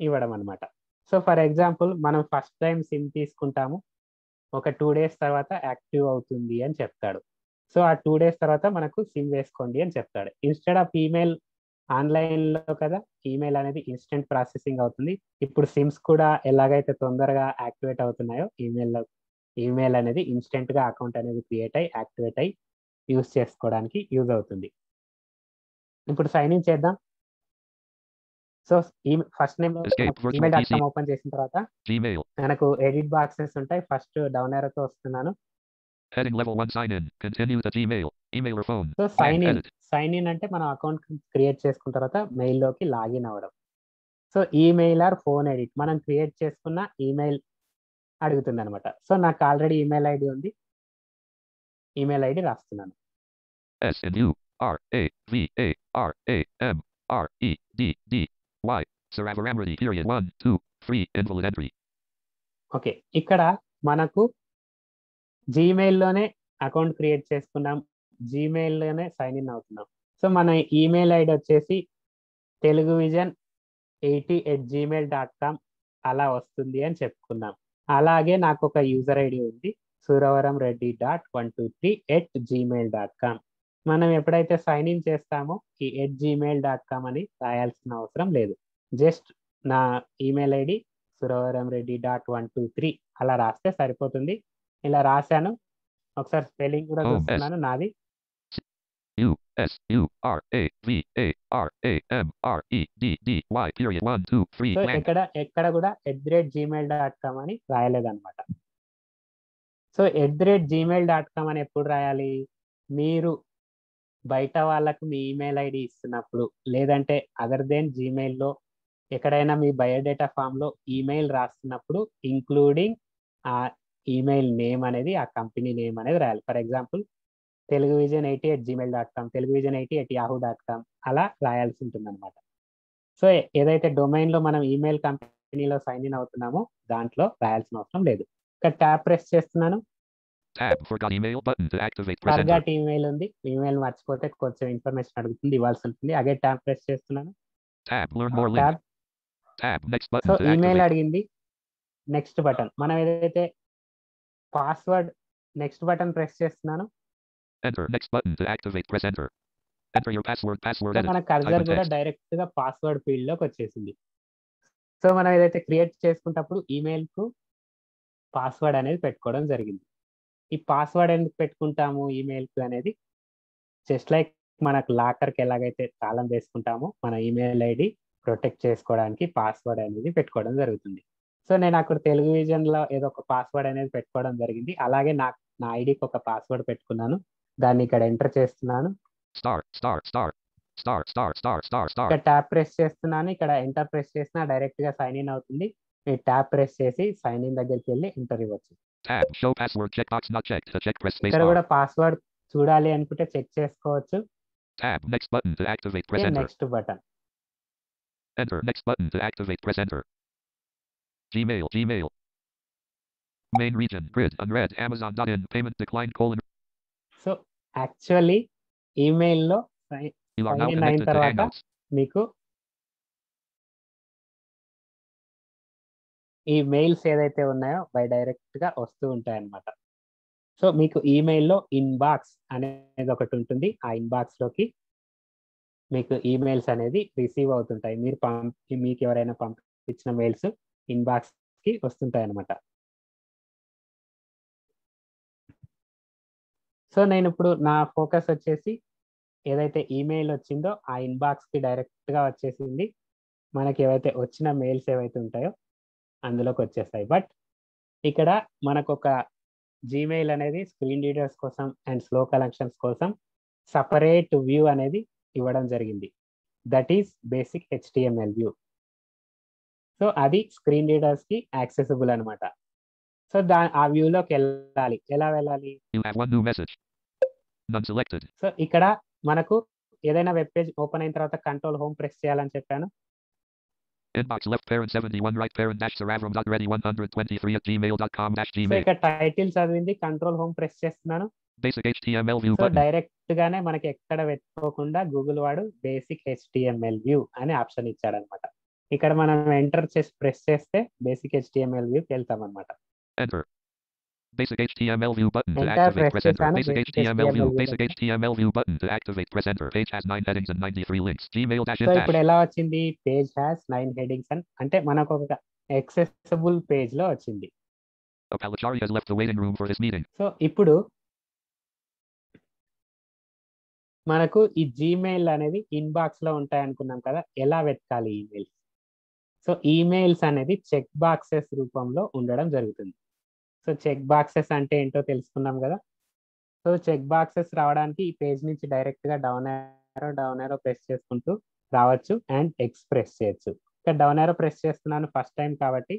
ఇవ్వడం అనమాట సో ఫర్ ఎగ్జాంపుల్ మనం ఫస్ట్ టైం సిమ్ తీసుకుంటాము. ఒక టూ డేస్ తర్వాత యాక్టివ్ అవుతుంది అని చెప్తాడు. సో ఆ టూ డేస్ తర్వాత మనకు సిమ్ వేసుకోండి అని చెప్తాడు. ఇన్స్టెడ్ ఆఫ్ ఈమెయిల్ ఆన్లైన్లో కదా ఈమెయిల్ అనేది ఇన్స్టెంట్ ప్రాసెసింగ్ అవుతుంది. ఇప్పుడు సిమ్స్ కూడా ఎలాగైతే తొందరగా యాక్టివేట్ అవుతున్నాయో ఈమెయిల్లో ఈమెయిల్ అనేది ఇన్స్టెంట్గా అకౌంట్ అనేది క్రియేట్ అయ్యి యాక్టివేట్ అయ్యి యూజ్ చేసుకోవడానికి యూజ్ అవుతుంది. ఇప్పుడు సైన్ ఇన్ చేద్దాం. సో ఈ first name email dot. Com open చేసిన తర్వాత మనకు ఎడిట్ బాక్సెస్ ఉంటాయి. ఫస్ట్ డౌన్తో వస్తున్నాను. Heading level 1 sign in continue to gmail email or phone. So sign in sign in అంటే మనం అకౌంట్ క్రియేట్ చేసుకున్న తర్వాత mail లోకి లాగిన్ అవ్వడం. So email or phone edit మనం క్రియేట్ చేసుకున్న ఈమెయిల్ అడుగుతుంది అనమాట సో నాకు ఆల్రెడీ ఈమెయిల్ ఐడి ఉంది. ఈమెయిల్ ఐడి రాస్తున్నాను. S N U R A V A R A M R E D D Y. Saravaramrity period 1 2 3 invalid entry. Okay ఇక్కడ మనకు జీమెయిల్లోనే అకౌంట్ క్రియేట్ చేసుకున్నాం. జీమెయిల్లోనే సైన్ ఇన్ అవుతున్నాం. సో మన ఈమెయిల్ ఐడి వచ్చేసి Telugu Vision eighty at Gmail dot com అలా వస్తుంది అని చెప్పుకున్నాం. అలాగే నాకు ఒక యూజర్ ఐడి ఉంది. Suravaram Reddy dot one two three at Gmail dot com మనం ఎప్పుడైతే సైన్ ఇన్ చేస్తామో ఈ ఎట్ జీమెయిల్ డాట్ కామ్ అని రాయాల్సిన అవసరం లేదు. జస్ట్ నా email ID Suravaram Reddy dot one two three అలా రాస్తే సరిపోతుంది. ఇలా రాశాను. ఒకసారి స్పెల్లింగ్ కూడా. చూస్తున్నాను నాది. U S U R A V A R A M R E D D Y period. One two three so. ఎక్కడ ఎక్కడ కూడా at the rate Gmail dot com అని రాయలేదన్నమాట. So at the rate Gmail dot com అని ఎప్పుడు రాయాలి? మీరు బయట వాళ్ళకు మీ ఈమెయిల్ ఐడి ఇస్తున్నప్పుడు లేదంటే అదర్ దెన్ జీమెయిల్లో ఎక్కడైనా మీ బయోడేటా ఫామ్లో ఈమెయిల్ రాస్తున్నప్పుడు ఇంక్లూడింగ్ ఆ ఈమెయిల్ నేమ్ అనేది ఆ కంపెనీ నేమ్ అనేది రాయాలి. For example Telugu Vision eighty at Gmail dot com Telugu Vision eighty at Yahoo dot com అలా రాయాల్సి ఉంటుంది అనమాట సో ఏదైతే domain లో మనం ఈమెయిల్ కంపెనీలో సైన్ ఇన్ అవుతున్నామో దాంట్లో రాయాల్సిన అవసరం లేదు. ఇక్కడ ట్యాప్ ప్రెస్ చేస్తున్నాను. ఫర్గాట్ ఈమెయిల్ ఉంది. ఈమెయిల్ మర్చిపోతే కొంచెం ఇన్ఫర్మేషన్ అడుగుతుంది ఇవ్వాల్సి ఉంటుంది. అగే ట్యాప్ ప్రెస్ చేస్తున్నాను. So email. అడిగింది. నెక్స్ట్ బటన్ మనం ఏదైతే పాస్వర్డ్ నెక్స్ట్ బటన్ ప్రెస్ చేస్తున్నాను Enter next button to activate press enter. Enter your password password so edit. మన in కూడా. డైరెక్ట్గా పాస్వర్డ్ ఫీల్డ్లోకి వచ్చేసింది సో మనం ఏదైతే క్రియేట్ చేసుకుంటప్పుడు ఈమెయిల్కు పాస్వర్డ్ అనేది పెట్టుకోవడం జరిగింది ఈ పాస్వర్డ్ ఎందుకు పెట్టుకుంటాము ఈమెయిల్కు అనేది జస్ట్ లైక్ మనకు లాకర్కి ఎలాగైతే తాళం వేసుకుంటామో మన ఈమెయిల్ ఐడి ప్రొటెక్ట్ చేసుకోవడానికి పాస్వర్డ్ అనేది పెట్టుకోవడం జరుగుతుంది సో నేను అక్కడ తెలుగు విజన్లో ఏదో ఒక పాస్వర్డ్ అనేది పెట్టుకోవడం జరిగింది. అలాగే నాకు నా ఐడికి ఒక పాస్వర్డ్ పెట్టుకున్నాను. దాన్ని ఇక్కడ ఎంటర్ చేస్తున్నాను. ఇక్కడ ట్యాప్ ప్రెస్ చేస్తున్నాను. ఇక్కడ ఎంటర్ ప్రెస్ చేసినా డైరెక్ట్గా సైన్ ఇన్ అవుతుంది. మీరు ట్యాప్ ప్రెస్ చేసి సైన్ ఇన్ దగ్గరికి వెళ్ళి ఎంటర్ ఇవ్వచ్చు. ఇక్కడ. కూడా పాస్వర్డ్ చూడాలి అనుకుంటే చెక్ చేసుకోవచ్చు. Press enter. Next button Enter next button to activate press enter. Gmail Gmail. Main region grid unread Amazon.in payment declined colon so actually ఈమెయిల్లో you are now in అయిన connected to తర్వాత Hangouts. మీకు ఈ mails ఏదైతే ఉన్నాయో by డైరెక్ట్గా వస్తూ ఉంటాయి అన్నమాట సో మీకు ఈమెయిల్లో ఇన్బాక్స్ అనేది ఒకటి ఉంటుంది ఆ ఇన్బాక్స్లోకి మీకు ఈమెయిల్స్ అనేది రిసీవ్ అవుతుంటాయి మీరు పంపి మీకు ఎవరైనా పంపించిన మెయిల్స్ ఇన్బాక్స్కి వస్తుంటాయి అనమాట సో నేను ఇప్పుడు నా ఫోకస్ వచ్చేసి ఏదైతే ఈమెయిల్ వచ్చిందో ఆ ఇన్బాక్స్కి డైరెక్ట్గా వచ్చేసింది. మనకి ఏవైతే వచ్చిన మెయిల్స్ ఏవైతే ఉంటాయో అందులోకి వచ్చేస్తాయి. బట్ ఇక్కడ మనకు ఒక జీమెయిల్ అనేది స్క్రీన్ రీడర్స్ కోసం అండ్ స్లో కలెక్షన్స్ కోసం సపరేట్ వ్యూ అనేది ఇవ్వడం జరిగింది. That is basic HTML view. So అది స్క్రీన్ రీడర్స్కి యాక్సెసిబుల్ అనమాట సో దా ఆ వ్యూలోకి వెళ్ళాలి. ఎలా వెళ్ళాలి. సో ఇక్కడ మనకు ఏదైనా వెబ్ పేజ్ ఓపెన్ అయిన తర్వాత కంట్రోల్ హోమ్ ప్రెస్ చేయాలని చెప్పాను. Inbox left parent 71 right parent dash Saravram dot ready 123 at gmail.com dash so gmail. ఇక్కడ టైటిల్ చదివింది కంట్రోల్ హోమ్ ప్రెస్ చేస్తున్నాను. Basic HTML view so. Direct గానే మనకి ఎక్కడ వెతుక్కోకుండా గూగుల్ వాడు బేసిక్ హెచ్టిఎంఎల్ వ్యూ అనే ఆప్షన్ ఇచ్చాడు అనమాట ఇక్కడ మనం ఎంటర్ చేసి ప్రెస్ చేస్తే బేసిక్ HTML వ్యూకి వెళ్తాం అన్నమాట. ఇప్పుడు ఎలా వచ్చింది? పేజ్ హస్ 9 హెడ్డింగ్స్ అండ్ అంటే మనకు ఒక యాక్సెసిబుల్ పేజ్లో వచ్చింది. ఇప్పుడు మనకు ఈ జీమెయిల్ అనేది ఇన్బాక్స్లో ఉంటాయి అనుకున్నాం కదా ఎలా వెతకాలి ఈమెయిల్ సో ఈమెయిల్స్ అనేది చెక్ బాక్సెస్ రూపంలో ఉండడం జరుగుతుంది. సో చెక్ బాక్సెస్ అంటే ఏంటో తెలుసుకున్నాం కదా? సో చెక్ బాక్సెస్ రావడానికి ఈ పేజ్ నుంచి డైరెక్ట్గా down arrow down arrow press చేసుకుంటూ రావచ్చు అండ్ ఎక్స్ప్రెస్ చేయొచ్చు. ఇక్కడ డౌన్ యారో ప్రెస్ చేస్తున్నాను ఫస్ట్ టైం కాబట్టి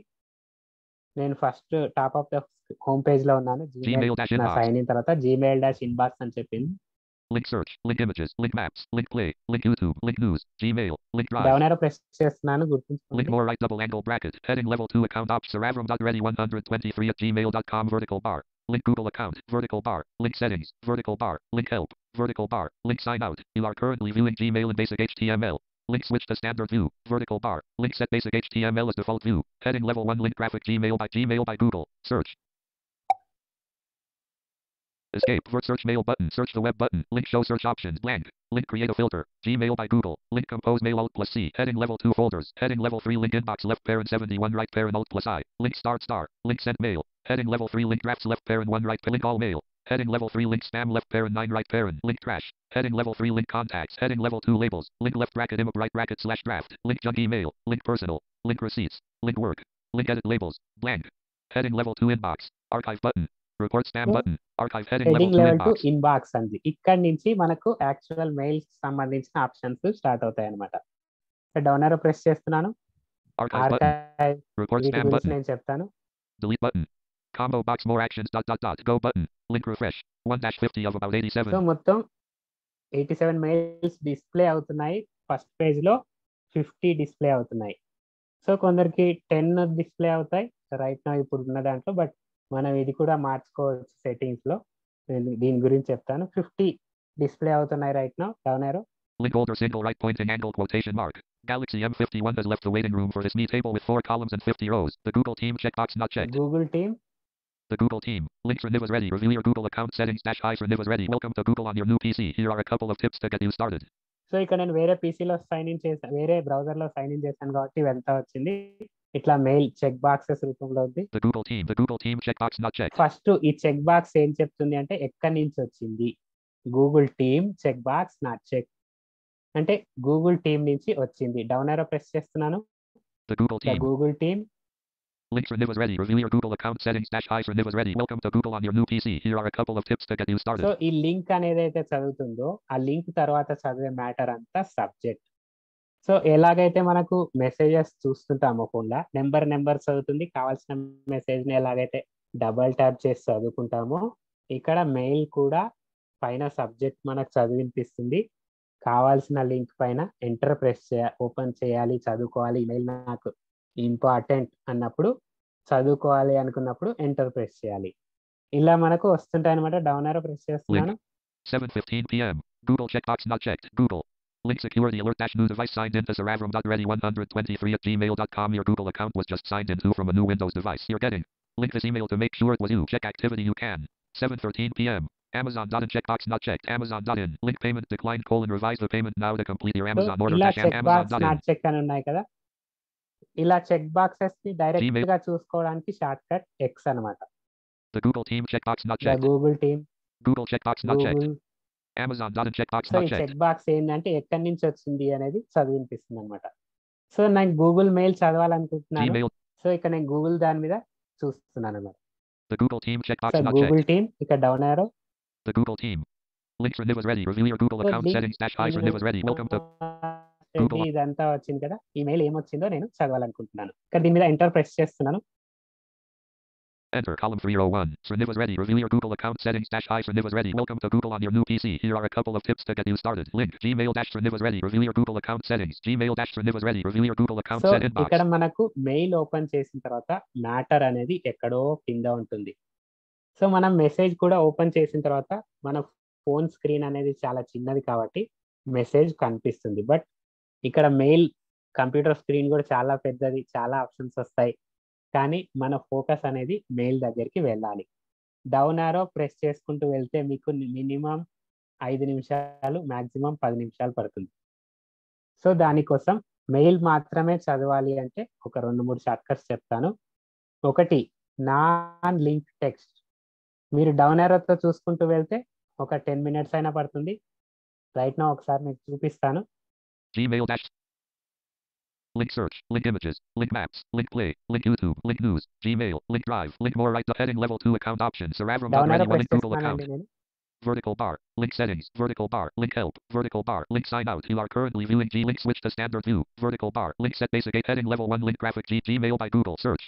నేను first top of the home పేజ్లో ఉన్నాను inbox. సైన్ ఇన్ తర్వాత జీమెయిల్ డాష్ ఇన్బాక్స్ అని చెప్పింది. Link search. Link images. Link maps. Link play. Link YouTube. Link news. Gmail. Link drive. Down arrow press చేస్తున్నాను Link గుర్తుంచుకోండి more right double angle bracket. Heading level 2 account ops Saravram.ready 123 at gmail.com vertical bar. Link Google account. Vertical bar. Link settings. Vertical bar. Link help. Vertical bar. Link sign out. You are currently viewing Gmail in basic HTML. Link switch to standard view. Vertical bar. Link set basic HTML as default view. Heading level 1 link graphic Gmail by Gmail by Google. Search. Escape. Vert search mail button. Search the web button. Link show search options. Blank. Link create a filter. Gmail by Google. Link compose mail alt plus C. Heading level 2 folders. Heading level 3 link inbox left parent 71 right parent alt plus I. Link start star. Link sent mail. Heading level 3 link drafts left parent 1 right link all mail. Heading level 3 link spam left parent 9 right parent. Link trash. Heading level 3 link contacts. Heading level 2 labels. Link left bracket image right bracket slash draft. Link junk email. Link personal. Link receipts. Link work. Link edit labels. Blank. Heading level 2 inbox. Archive button. Button. Archive heading level heading 2 level two inbox. Inbox అంది ఇక్కడ నుంచి మనకు actual mails సంబంధించిన options start అవుతాయి అనమాట down arrow press చేస్తున్నాను. Archive button. నేను చెప్తాను Delete button. Combo box more actions dot dot dot. Go button. Link refresh. 1 dash 50 of about 87. So మొత్తం ఎయిటీ సెవెన్ మెయిల్స్ డిస్ప్లే అవుతున్నాయి ఫస్ట్ పేజ్లో fifty display అవుతున్నాయి so కొందరికి టెన్ డిస్ప్లే అవుతాయి right నా ఇప్పుడు ఉన్న దాంట్లో బట్ మనం ఇది కూడా మార్చుకోవచ్చు సెట్టింగ్స్లో దీని గురించి చెప్తాను ఫిఫ్టీ డిస్ప్లే అవుతున్నాయి రైట్ నా down arrow Link holder single right pointing angle quotation mark. Galaxy M51 has left the waiting room for his me table with 4 columns and 50 rows. The Google team checkbox not checked. Google team The Google team. Link for Niv is ready. Reveal your Google account settings dash I for Niv is ready. Welcome to Google on your new PC. Here are a couple of tips to get you started. So ఇక్కడ నేను వేరే పీసీలో sign in చేశాను వేరే బ్రౌజర్లో sign in చేశాను కాబట్టి ఇవంతా వచ్చింది ఇట్లా మెయిల్ చెక్ బాక్సెస్ రూపంలో ఉంది. ఫస్ట్ ఈ చెక్ బాక్స్ ఏం చెప్తుంది అంటే ఎక్కడి నుంచి వచ్చింది Google team check box not check అంటే గూగుల్ టీమ్ నుంచి వచ్చింది డౌన్ ఆరో ప్రెస్ చేస్తున్నాను. Google team Link for Niv is ready. Reveal your Google account settings dash I for Niv is ready. Welcome to Google on your new PC. Here are a couple of tips to get you so started. ఈ link అనేది అయితే చదువుతుందో ఆ link తర్వాత చదివే matter అంతా subject so ఎలాగైతే మనకు messages చూస్తుంటామో ఫోన్లో నెంబర్ నెంబర్ చదువుతుంది కావాల్సిన మెసేజ్ని ఎలాగైతే డబల్ ట్యాప్ చేసి చదువుకుంటామో ఇక్కడ మెయిల్ కూడా పైన సబ్జెక్ట్ మనకు చదివినిపిస్తుంది కావాల్సిన లింక్ పైన ఎంటర్ ప్రెస్ చేయ ఓపెన్ చేయాలి చదువుకోవాలి మెయిల్ నాకు ఇంపార్టెంట్ అన్నప్పుడు చదువుకోవాలి అనుకున్నప్పుడు ఎంటర్ ప్రెస్ చేయాలి ఇలా మనకు వస్తుంటాయి అనమాట డౌన్ ఆరో ప్రెస్ చేస్తున్నాను 7.15 p.m. Google checkbox not checked. Google. Link security alert dash new device signed in to saravram.ready123 at gmail.com. Your Google account was just signed into from a new Windows device. You're getting link this email to make sure it was you. Check activity you can. 7.13 p.m. Amazon.in checkbox not checked. Amazon.in. Link payment declined colon revise the payment now to complete your so Amazon order ఇలా dash check box Amazon.in. Not check అని ఉన్నాయి కదా ఇలా check boxes ని direct Gmail. గా చూసుకోవడానికి shortcut X అనమాట The Google team checkbox not the checked. Google team Google checkbox not checked. Google Amazon.in checkbox so not ఈ checked. Check box ఏంటంటే ఎక్కడి నుంచి వచ్చింది అనేది చదివినిపిస్తుంది అనమాట సో నేను గూగుల్ మెయిల్ చదవాలనుకుంటున్నాను. సో ఇక్కడ నేను గూగుల్ దాని మీద చూస్తున్నాను అనమాట The Google team checkbox so not checked. Google team ఇక్కడ down arrow The Google team. Link Niv is ready. Reveal your Google So account settings dash I Niv is ready. Welcome to Google. ఇదంతా వచ్చింది కదా ఈ mail ఏమొచ్చిందో నేను చదవాలనుకుంటున్నాను ఇక్కడ దీని మీద enter press చేస్తున్నాను Enter column 301. Srniv is ready. Reveal your Google account settings dash I Srniv is ready. Welcome to Google on your new PC. Here are a couple of tips to get you started. Link Gmail dash Srniv is ready. Reveal your Google account settings. Gmail dash Srniv is ready. Reveal your Google account so set inbox. ఇక్కడ మనకు mail open చేసిన తర్వాత matter అనేది ఎక్కడో కింద ఉంటుంది so మనం message కూడా ఓపెన్ చేసిన తర్వాత మన ఫోన్ స్క్రీన్ అనేది చాలా చిన్నది కాబట్టి మెసేజ్ కనిపిస్తుంది బట్ ఇక్కడ మెయిల్ కంప్యూటర్ స్క్రీన్ కూడా చాలా పెద్దది చాలా ఆప్షన్స్ వస్తాయి కానీ మన ఫోకస్ అనేది మెయిల్ దగ్గరికి వెళ్ళాలి. డౌన్ ఆరో ప్రెస్ చేసుకుంటూ వెళ్తే మీకు మినిమం ఐదు నిమిషాలు మాక్సిమం పది నిమిషాలు పడుతుంది. సో దానికోసం మెయిల్ మాత్రమే చదవాలి అంటే ఒక రెండు మూడు షార్ట్ కట్స్ చెప్తాను. ఒకటి నాన్ లింక్ టెక్స్ట్. మీరు డౌన్ ఏరోతో చూసుకుంటూ వెళ్తే ఒక టెన్ మినిట్స్ అయినా పడుతుంది. రైట్ నా ఒకసారి మీకు చూపిస్తాను. link search, link images, link maps, link play, link YouTube, link news, Gmail, link drive, link more right the heading level 2 account options, Saravram no, already anyone Google account. Vertical bar, link settings, vertical bar, link help, vertical bar, link sign out. You are currently viewing G link switch to standard view, vertical bar, link set basic 8 heading level 1 link graphic G Gmail by Google search.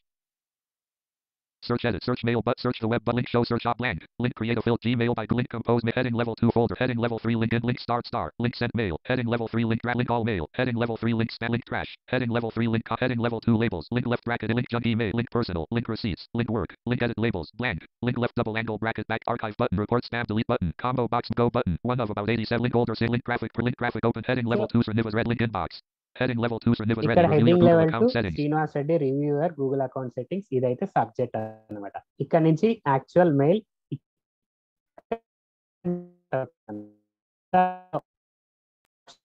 Search edit. Search mail but search the web but link show search op blank. Link create a fill Gmail by link compose ma- heading level 2 folder. Heading level 3 link in link start star. Link sent mail. Heading level 3 link dra- link all mail. Heading level 3 link spam link trash. Heading level 3 link co- heading level 2 labels. Link left bracket link junk email. Link personal. Link receipts. Link work. Link edit labels. Blank. Link left double angle bracket back archive button. Report spam delete button. Combo box go button. One of about 87 link holder say link graphic link graphic open heading level 2 for Niv red link inbox. Heading level 2 for Niv is ready. ఇక్కడ heading level two. Srinivas Reddy reviewer Google account settings ఇదైతే subject అన్నమాట ఇక్కడ నుంచి actual mail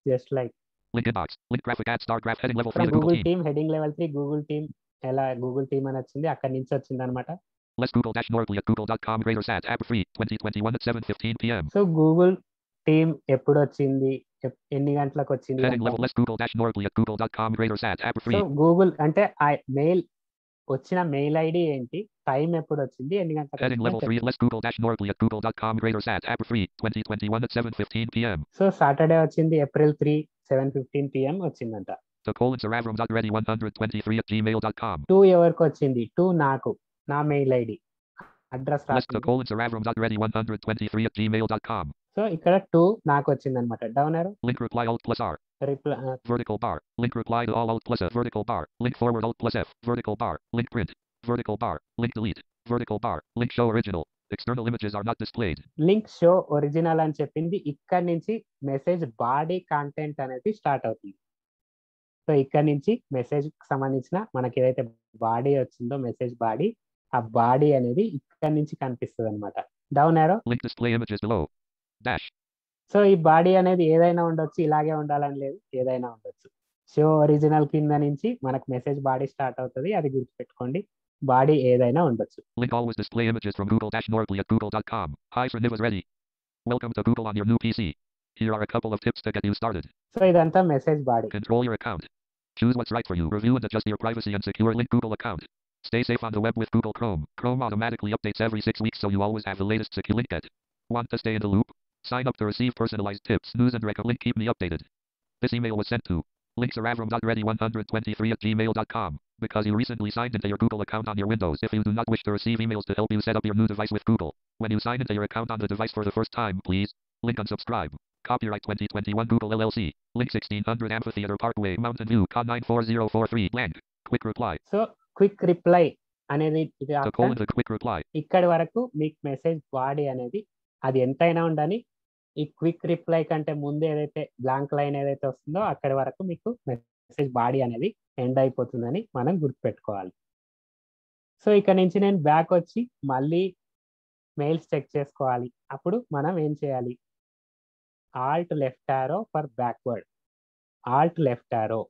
just like Link inbox. Link graphic add star graph heading level 3 ఇక్కడ the Google Google. Team heading level three Google team ఎలా Google team అని వచ్చింది అక్కడి నుంచి వచ్చింది అనమాట Less Google dash Nordly at google.com greater sat app free 2021 at 7.15 p.m. So Google team ఎప్పుడు వచ్చింది ఎన్ని గంటలకు వచ్చింది సో. గూగుల్ అంటే ఆ మెయిల్ వచ్చిన మెయిల్ ఐడి ఏంటి టైం ఎప్పుడు వచ్చింది ఎన్ని గంటలకు Heading వచ్చింది level అని 3 less Google dash Nordly at google.com greater sat app free 2021 at 7.15 p.m. So Saturday వచ్చింది April three seven fifteen PM వచ్చిందంట The colon Saravram dot ready 123 at gmail.com. To ఎవరికి వచ్చింది టూ నాకు నా మెయిల్ ఐడి అడ్రస్ రాసింది colon Saravram dot ready 123 at gmail.com. So ఇక్కడ to నాకు వచ్చింది అనమాట డౌన్ ఆరో Link reply alt plus R. Reply Vertical bar. Link reply to all alt plus F. Vertical bar. Link forward alt plus F. Vertical bar. Link print. Vertical bar. Link delete. Vertical bar. Link show original. External images are not displayed. Link show original అని చెప్పింది ఇక్కడ నుంచి message body content అనేది start అవుతుంది so ఇక్కడ నుంచి message సంబంధించిన మనకి ఏదైతే బాడీ వచ్చిందో మెసేజ్ బాడీ ఆ బాడీ అనేది ఇక్కడ నుంచి కనిపిస్తుంది అనమాట డౌన్ ఆరో Link display images below. Dash. So ఈ బాడీ అనేది ఏదైనా ఉండొచ్చు ఇలాగే ఉండాలని లేదు ఏదైనా ఉండొచ్చు షో ఒరిజినల్ కింద నుంచి మనకు మెసేజ్ బాడీ స్టార్ట్ అవుతుంది అది గుర్తుపెట్టుకోండి బాడీ ఏదైనా ఉండొచ్చు Link always display images from Google dash Nordly at google.com. Hi for Niv is ready. Welcome to Google on your new PC. Here are a couple of tips to get you started. So ఇదంతా message body Control your account. Choose what's right for you. Review and adjust your privacy and secure link Google account. Stay safe on the web with Google Chrome. Chrome automatically updates every six weeks so you always have the latest secure link. Want to stay in the loop? Sign up to receive personalized tips, news and rec link keep me updated. This email was sent to linksarabram.ready123 at gmail.com because you recently signed into your Google account on your Windows. If you do not wish to receive emails to help you set up your new device with Google, when you sign into your account on the device for the first time, please link unsubscribe. Copyright 2021 Google LLC. Link 1600 Amphitheater Parkway, Mountain View, COD 94043 blank. Quick reply. So quick reply అనేది. ఇక్కడి వరకు మీకు message body అనేది అది ఎంతైనా ఉండని ఈ quick reply కంటే ముందు ఏదైతే బ్లాంక్ లైన్ ఏదైతే వస్తుందో అక్కడి వరకు మీకు మెసేజ్ బాడీ అనేది ఎండ్ అయిపోతుందని మనం గుర్తుపెట్టుకోవాలి. సో ఇక్కడ నుంచి నేను బ్యాక్ వచ్చి మళ్ళీ మెయిల్స్ చెక్ చేసుకోవాలి. అప్పుడు మనం ఏం చేయాలి? Alt left arrow for backward alt left arrow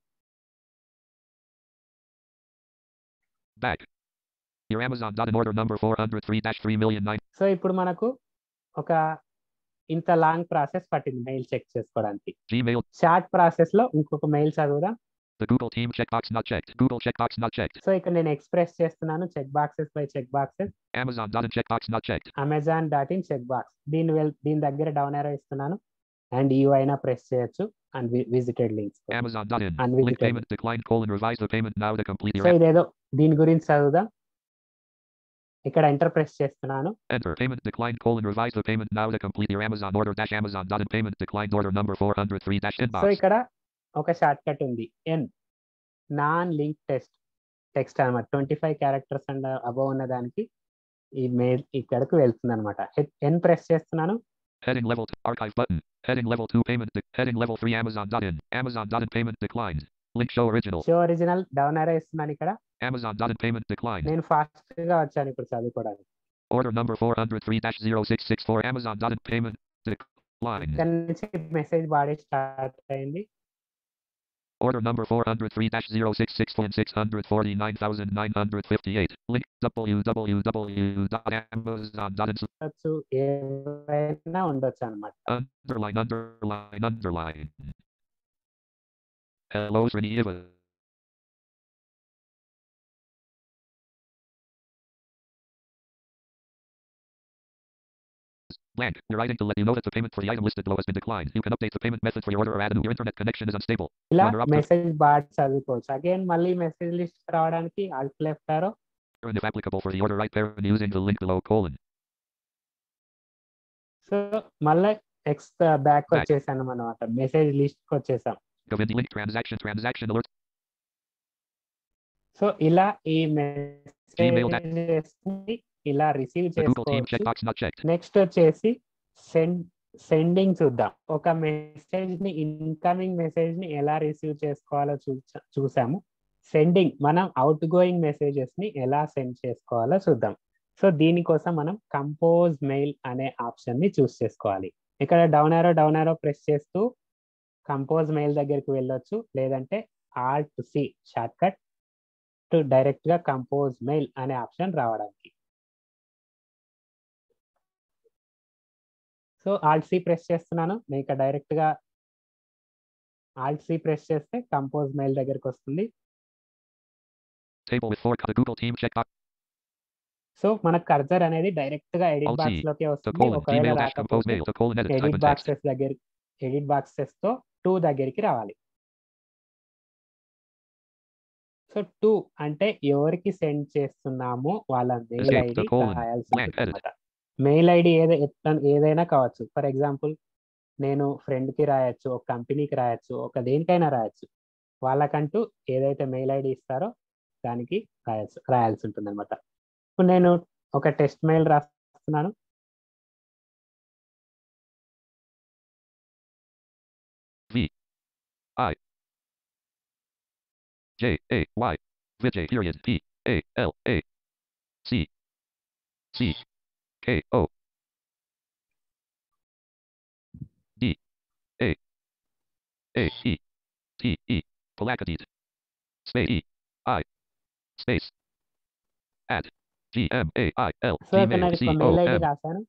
Back. Your Amazon.in order number 403 3 so ఇప్పుడు మనకు ఒక ఇంత లాంగ్ ప్రాసెస్ పట్టింది మెయిల్ చెక్ చేసుకోవడానికి Gmail. షార్ట్ ప్రాసెస్లో ఇంకొక మెయిల్ చదువుదాం The Google team checkbox not checked. Google checkbox not checked. So ఇక్కడ నేను ఎక్స్ప్రెస్ చేస్తున్నాను check boxes by check boxes Amazon.in checkbox not checked. Amazon dot in check box దీని well దీని దగ్గర డౌన్ ఏరో ఇస్తున్నాను అండ్ యూ అయినా press చేయొచ్చు and visited links Amazon.in. Link Unvisited. payment declined colon revise the payment now to complete your so ఇదేదో దీని గురించి చదువుదాం ఇక్కడ ఎంటర్ ప్రెస్ చేస్తున్నాను enter payment declined colon revise the payment now to complete your Amazon order dash Amazon.in payment declined order number 403 dash so inbox. ఇక్కడ ఒక shortcut ఉంది N non link test text అనమాట twenty five characters and above ఉన్న దానికి ఈ mail ఇక్కడకు వెళ్తుంది అనమాట ఎన్ ప్రెస్ చేస్తున్నాను Heading level 2 archive button. Heading level 2 payment de- heading level 3 Amazon.in. Amazon.in payment declined. Link show original. Show original down arrow ఇస్తున్నాను ఇక్కడ Amazon.in payment declined. నేను ఫాస్ట్ గా వచ్చాను ఇప్పుడు చదువుకోవడానికి Order number 403 dash 0664 Amazon.in payment declined. ఇక్కడ నుంచి message body start అయింది Order number 403-066.649,958. Link www.amazon.com. Underline, underline, underline. Hello, Srinivas. Blank. We're writing to let you know that the payment for the item listed below has been declined. You can update the payment method for your order or add a new. Your internet connection is unstable. ఇలా Runner up to- message body చదువుకోవచ్చు again మళ్ళీ message list రావడానికి alt left arrow And if applicable for the order, write parent using the link below colon. So మళ్ళీ X back Back. వచ్చేసాను అనమాట message list కి వచ్చేసాం Govindy link transaction transaction alert. So ఇలా ఈ Gmail that- messages ఇలా receive చేసుకోవచ్చు. Next వచ్చేసి సెండ్ సెండింగ్ చూద్దాం. ఒక మెసేజ్ని ఇన్కమింగ్ మెసేజ్ని ఎలా రిసీవ్ చేసుకోవాలో చూసా చూసాము. సెండింగ్ మనం అవుట్ గోయింగ్ మెసేజెస్ని ఎలా సెండ్ చేసుకోవాలో చూద్దాం. సో దీనికోసం మనం కంపోజ్ మెయిల్ అనే ఆప్షన్ని చూస్ చేసుకోవాలి. ఇక్కడ డౌన్ ఆరో డౌన్ ఆరో ప్రెస్ చేస్తూ కంపోజ్ మెయిల్ దగ్గరికి వెళ్ళొచ్చు. లేదంటే ఆల్ట్ సి షార్ట్ కట్ టు డైరెక్ట్గా కంపోజ్ మెయిల్ అనే ఆప్షన్ రావడానికి. సో ఆల్ట్ సి ప్రెస్ చేస్తున్నాను. నేను ఇక్కడ డైరెక్ట్గా ఆల్ట్ సి ప్రెస్ చేస్తే కంపోజ్ మెయిల్ దగ్గరికి వస్తుంది. సో మనకు కర్జర్ అనేది డైరెక్ట్గా ఎడిట్ బాక్స్లోకి వస్తుంది. ఒకవేళ ఎడిట్. బాక్సెస్ దగ్గర ఎడిట్ బాక్సెస్తో టూ దగ్గరికి రావాలి. సో టూ అంటే ఎవరికి సెండ్ చేస్తున్నామో వాళ్ళ మెయిల్ ఐడి. రాయాల్సి మెయిల్ ఐడి ఏదైనా ఏదైనా కావచ్చు. ఫర్ ఎగ్జాంపుల్ నేను ఫ్రెండ్కి రాయొచ్చు ఒక కంపెనీకి రాయొచ్చు ఒక దేనికైనా రాయొచ్చు. వాళ్ళకంటూ ఏదైతే మెయిల్ ఐడి ఇస్తారో దానికి రాయాల్సి రాయాల్సి ఉంటుంది అనమాట ఇప్పుడు నేను ఒక టెస్ట్ మెయిల్ రాస్తున్నాను. J. A. Y. Vijay period. P. A. L. A. C. C. K O D A A E T E Palakadit Space E I Space at G M A I L so ఇక్కడ Gmail నేను C ఒక O mail ID M రాశాను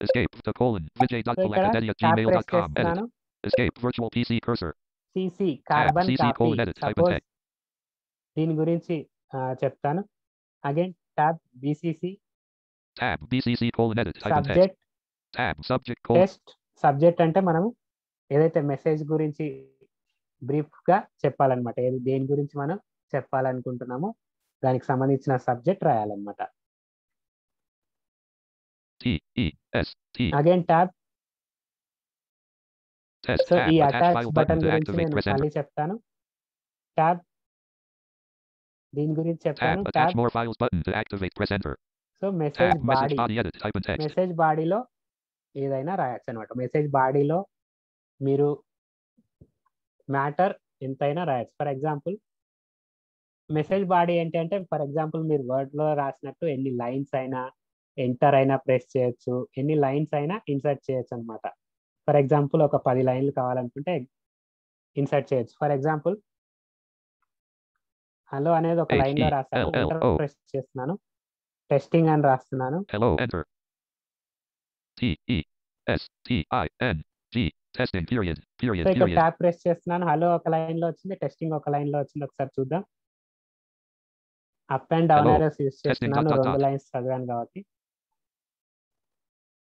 Escape the colon Vijay dot so ఇక్కడ Palakadit at tab gmail press dot com edit చేస్తున్నాను Escape virtual PC cursor CC tab carbon CC copy colon edit type in suppose text దీని గురించి ఆ, చెప్తాను again tab బిసిసి tab BCC colon edit subject tab subject colon. Test subject అంటే మనము ఏదైతే message గురించి బ్రీఫ్గా చెప్పాలన్నమాట ఏది దేని గురించి మనం చెప్పాలనుకుంటున్నామో దానికి సంబంధించిన సబ్జెక్ట్ రాయాలన్నమాట. T E S T. Again tab test so tab ఈ అటాచ్ బటన్ గురించి నేను మళ్ళీ చెప్తాను. ట్యాబ్ దీని గురించి tab చెప్తాను. సో మెసేజ్ బాడీ మెసేజ్ బాడీలో ఏదైనా రాయొచ్చు అనమాట మెసేజ్ బాడీలో మీరు మ్యాటర్ ఎంతైనా రాయొచ్చు. ఫర్ ఎగ్జాంపుల్ మెసేజ్ బాడీ ఏంటి అంటే ఫర్ ఎగ్జాంపుల్ మీరు word లో రాసినట్టు ఎన్ని లైన్స్ అయినా ఎంటర్ అయినా ప్రెస్ చేయొచ్చు. ఎన్ని లైన్స్ అయినా ఇన్సర్ట్ చేయొచ్చు అనమాట ఫర్ ఎగ్జాంపుల్ ఒక పది లైన్లు కావాలనుకుంటే ఇన్సర్ట్ చేయొచ్చు. ఫర్ ఎగ్జాంపుల్ హలో అనేది ఒక లైన్లో రాస్తాను. ప్రెస్ చేస్తున్నాను. టెస్టింగ్ అని రాస్తున్నాను. Hello enter T E S T I N G. Testing period period so ఇక్కడ ట్యాప్ ప్రెస్ చేస్తున్నాను. హలో ఒక లైన్లో వచ్చింది. టెస్టింగ్ ఒక లైన్లో వచ్చింది. ఒకసారి చూద్దాం. Up and down. Arrows use చేస్తున్నాను. రెండు. లైన్స్ చదివాను కాబట్టి.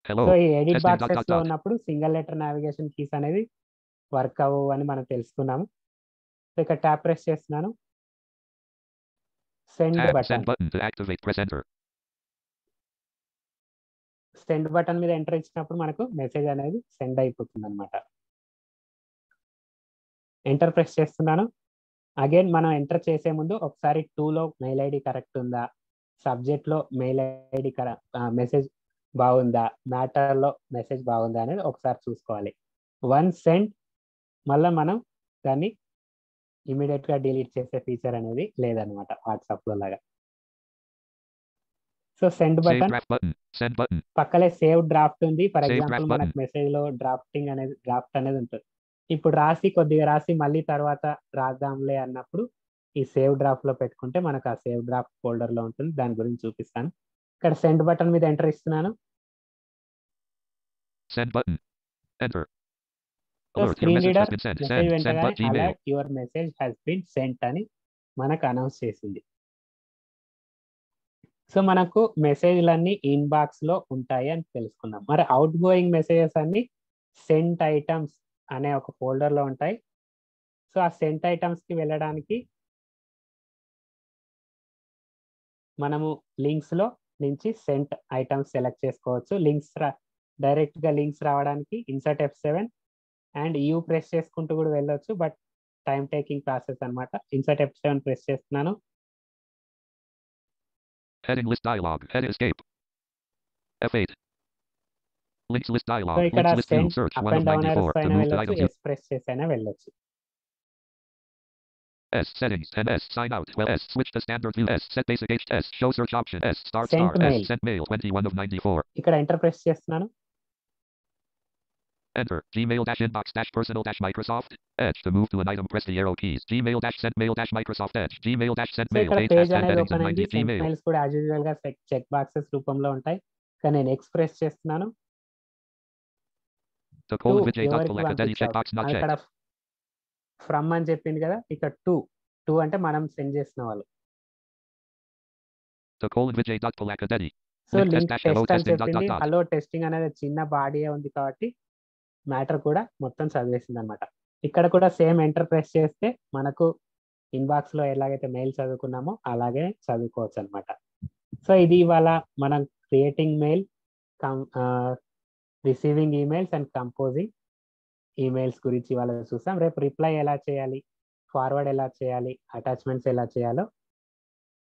సో ఈ ఎడిట్ బాక్సెస్లో. ఉన్నప్పుడు సింగిల్ లెటర్ నావిగేషన్ కీస్ అనేది వర్క్ అవ్వవు అని మనం తెలుసుకున్నాము. సో ఇక్కడ ట్యాప్ ప్రెస్ చేస్తున్నాను. సెండ్ బటన్ సెండ్ బటన్ మీద ఎంటర్ ఇచ్చినప్పుడు మనకు మెసేజ్ అనేది సెండ్ అయిపోతుంది అనమాట ఎంటర్ ప్రెస్ చేస్తున్నాను. అగైన్ మనం ఎంటర్ చేసే ముందు ఒకసారి టూలో మెయిల్ ఐడి కరెక్ట్ ఉందా? సబ్జెక్ట్లో మెయిల్ ఐడి మెసేజ్ బాగుందా? మ్యాటర్లో మెసేజ్ బాగుందా అనేది ఒకసారి చూసుకోవాలి. వన్ సెండ్ మళ్ళీ మనం దాన్ని ఇమీడియట్గా డిలీట్ చేసే ఫీచర్ అనేది లేదనమాట వాట్సాప్లో లాగా. So send button send button. పక్కనే సేవ్ డ్రాఫ్ట్ ఉంది. ఫర్ ఎగ్జాంపుల్ మనకు మెసేజ్లో డ్రాఫ్టింగ్ అనేది డ్రాఫ్ట్ అనేది ఉంటుంది. ఇప్పుడు రాసి కొద్దిగా రాసి మళ్ళీ తర్వాత రాద్దాంలే అన్నప్పుడు ఈ సేవ్ డ్రాఫ్ట్లో పెట్టుకుంటే మనకు ఆ సేవ్ డ్రాఫ్ట్ ఫోల్డర్లో ఉంటుంది. దాని గురించి చూపిస్తాను. ఇక్కడ సెండ్ బటన్ మీద ఎంటర్ ఇస్తున్నాను. Send button. Enter. So alert. Your screen message reader has been sent. Message send send వెంటనే but gmail alert your message has been sent అని మనకు అనౌన్స్ చేసింది. సో మనకు మెసేజ్లన్నీ ఇన్బాక్స్లో ఉంటాయి అని తెలుసుకుందాం. మరి అవుట్ గోయింగ్ మెసేజెస్ అన్ని సెంట్ ఐటమ్స్ అనే ఒక ఫోల్డర్లో ఉంటాయి. సో ఆ సెంట్ ఐటమ్స్కి వెళ్ళడానికి మనము లింక్స్లో నుంచి సెంట్ ఐటమ్స్ సెలెక్ట్ చేసుకోవచ్చు. లింక్స్ డైరెక్ట్గా లింక్స్ రావడానికి insert F seven and U press చేసుకుంటూ కూడా వెళ్ళొచ్చు. బట్ టైం టేకింగ్ ప్రాసెస్ అన్నమాట. ఇన్సర్ట్ ఎఫ్ సెవెన్ ప్రెస్ చేస్తున్నాను. heading list dialog head escape F8 links list dialog so ఇక్కడ links list view sent search up 1 and of down 94 పైన to move to వెళ్ళొచ్చు items yes press చేసి అయినా వెళ్ళొచ్చు S settings 10 S sign out well S switch to standard view S set basic H S show search option S start Sent star mail. S sent mail 21 of 94 ఇక్కడ enter press చేస్తున్నాను enter Gmail dash inbox dash personal dash Microsoft Edge to move to an item press the arrow keys Gmail dash sent mail dash Microsoft Edge Gmail dash sent so mail ఇక్కడ date page dash 10 అనేది headings open and అయింది 90 cent Gmail mails కూడా as usual గా check boxes రూపంలో ఉంటాయి కానీ నేను X press చేస్తున్నాను To colon Two, Vijay dot ఎవరికి Palakadeti పంపించావు checkbox not అక్కడ checked. ఫ్రమ్ అని చెప్పింది కదా ఇక్కడ టూ టూ అంటే మనం సెండ్ చేసిన వాళ్ళు To colon Vijay dot Palakadeti. So Link test link dash hello test అని testing dot dot చెప్పింది dot. హలో టెస్టింగ్ అనేది చిన్న బాడీ ఉంది కాబట్టి మ్యాటర్ కూడా మొత్తం చదివేసింది అనమాట ఇక్కడ కూడా సేమ్ ఎంటర్ ప్రెస్ చేస్తే మనకు ఇన్బాక్స్లో ఎలాగైతే మెయిల్ చదువుకున్నామో అలాగే చదువుకోవచ్చు అనమాట సో ఇది ఇవాళ మనం creating mail cum receiving emails and composing emails గురించి ఇవాళ చూసాం. రేపు రిప్లై ఎలా చేయాలి ఫార్వర్డ్ ఎలా చేయాలి అటాచ్మెంట్స్ ఎలా చేయాలో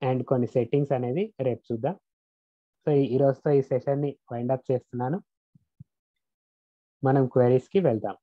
అండ్ కొన్ని సెట్టింగ్స్ అనేది రేపు చూద్దాం. సో ఈ రోజుతో ఈ సెషన్ని వైండ్ అప్ చేస్తున్నాను. మనం క్వైరీస్కి వెళ్దాం.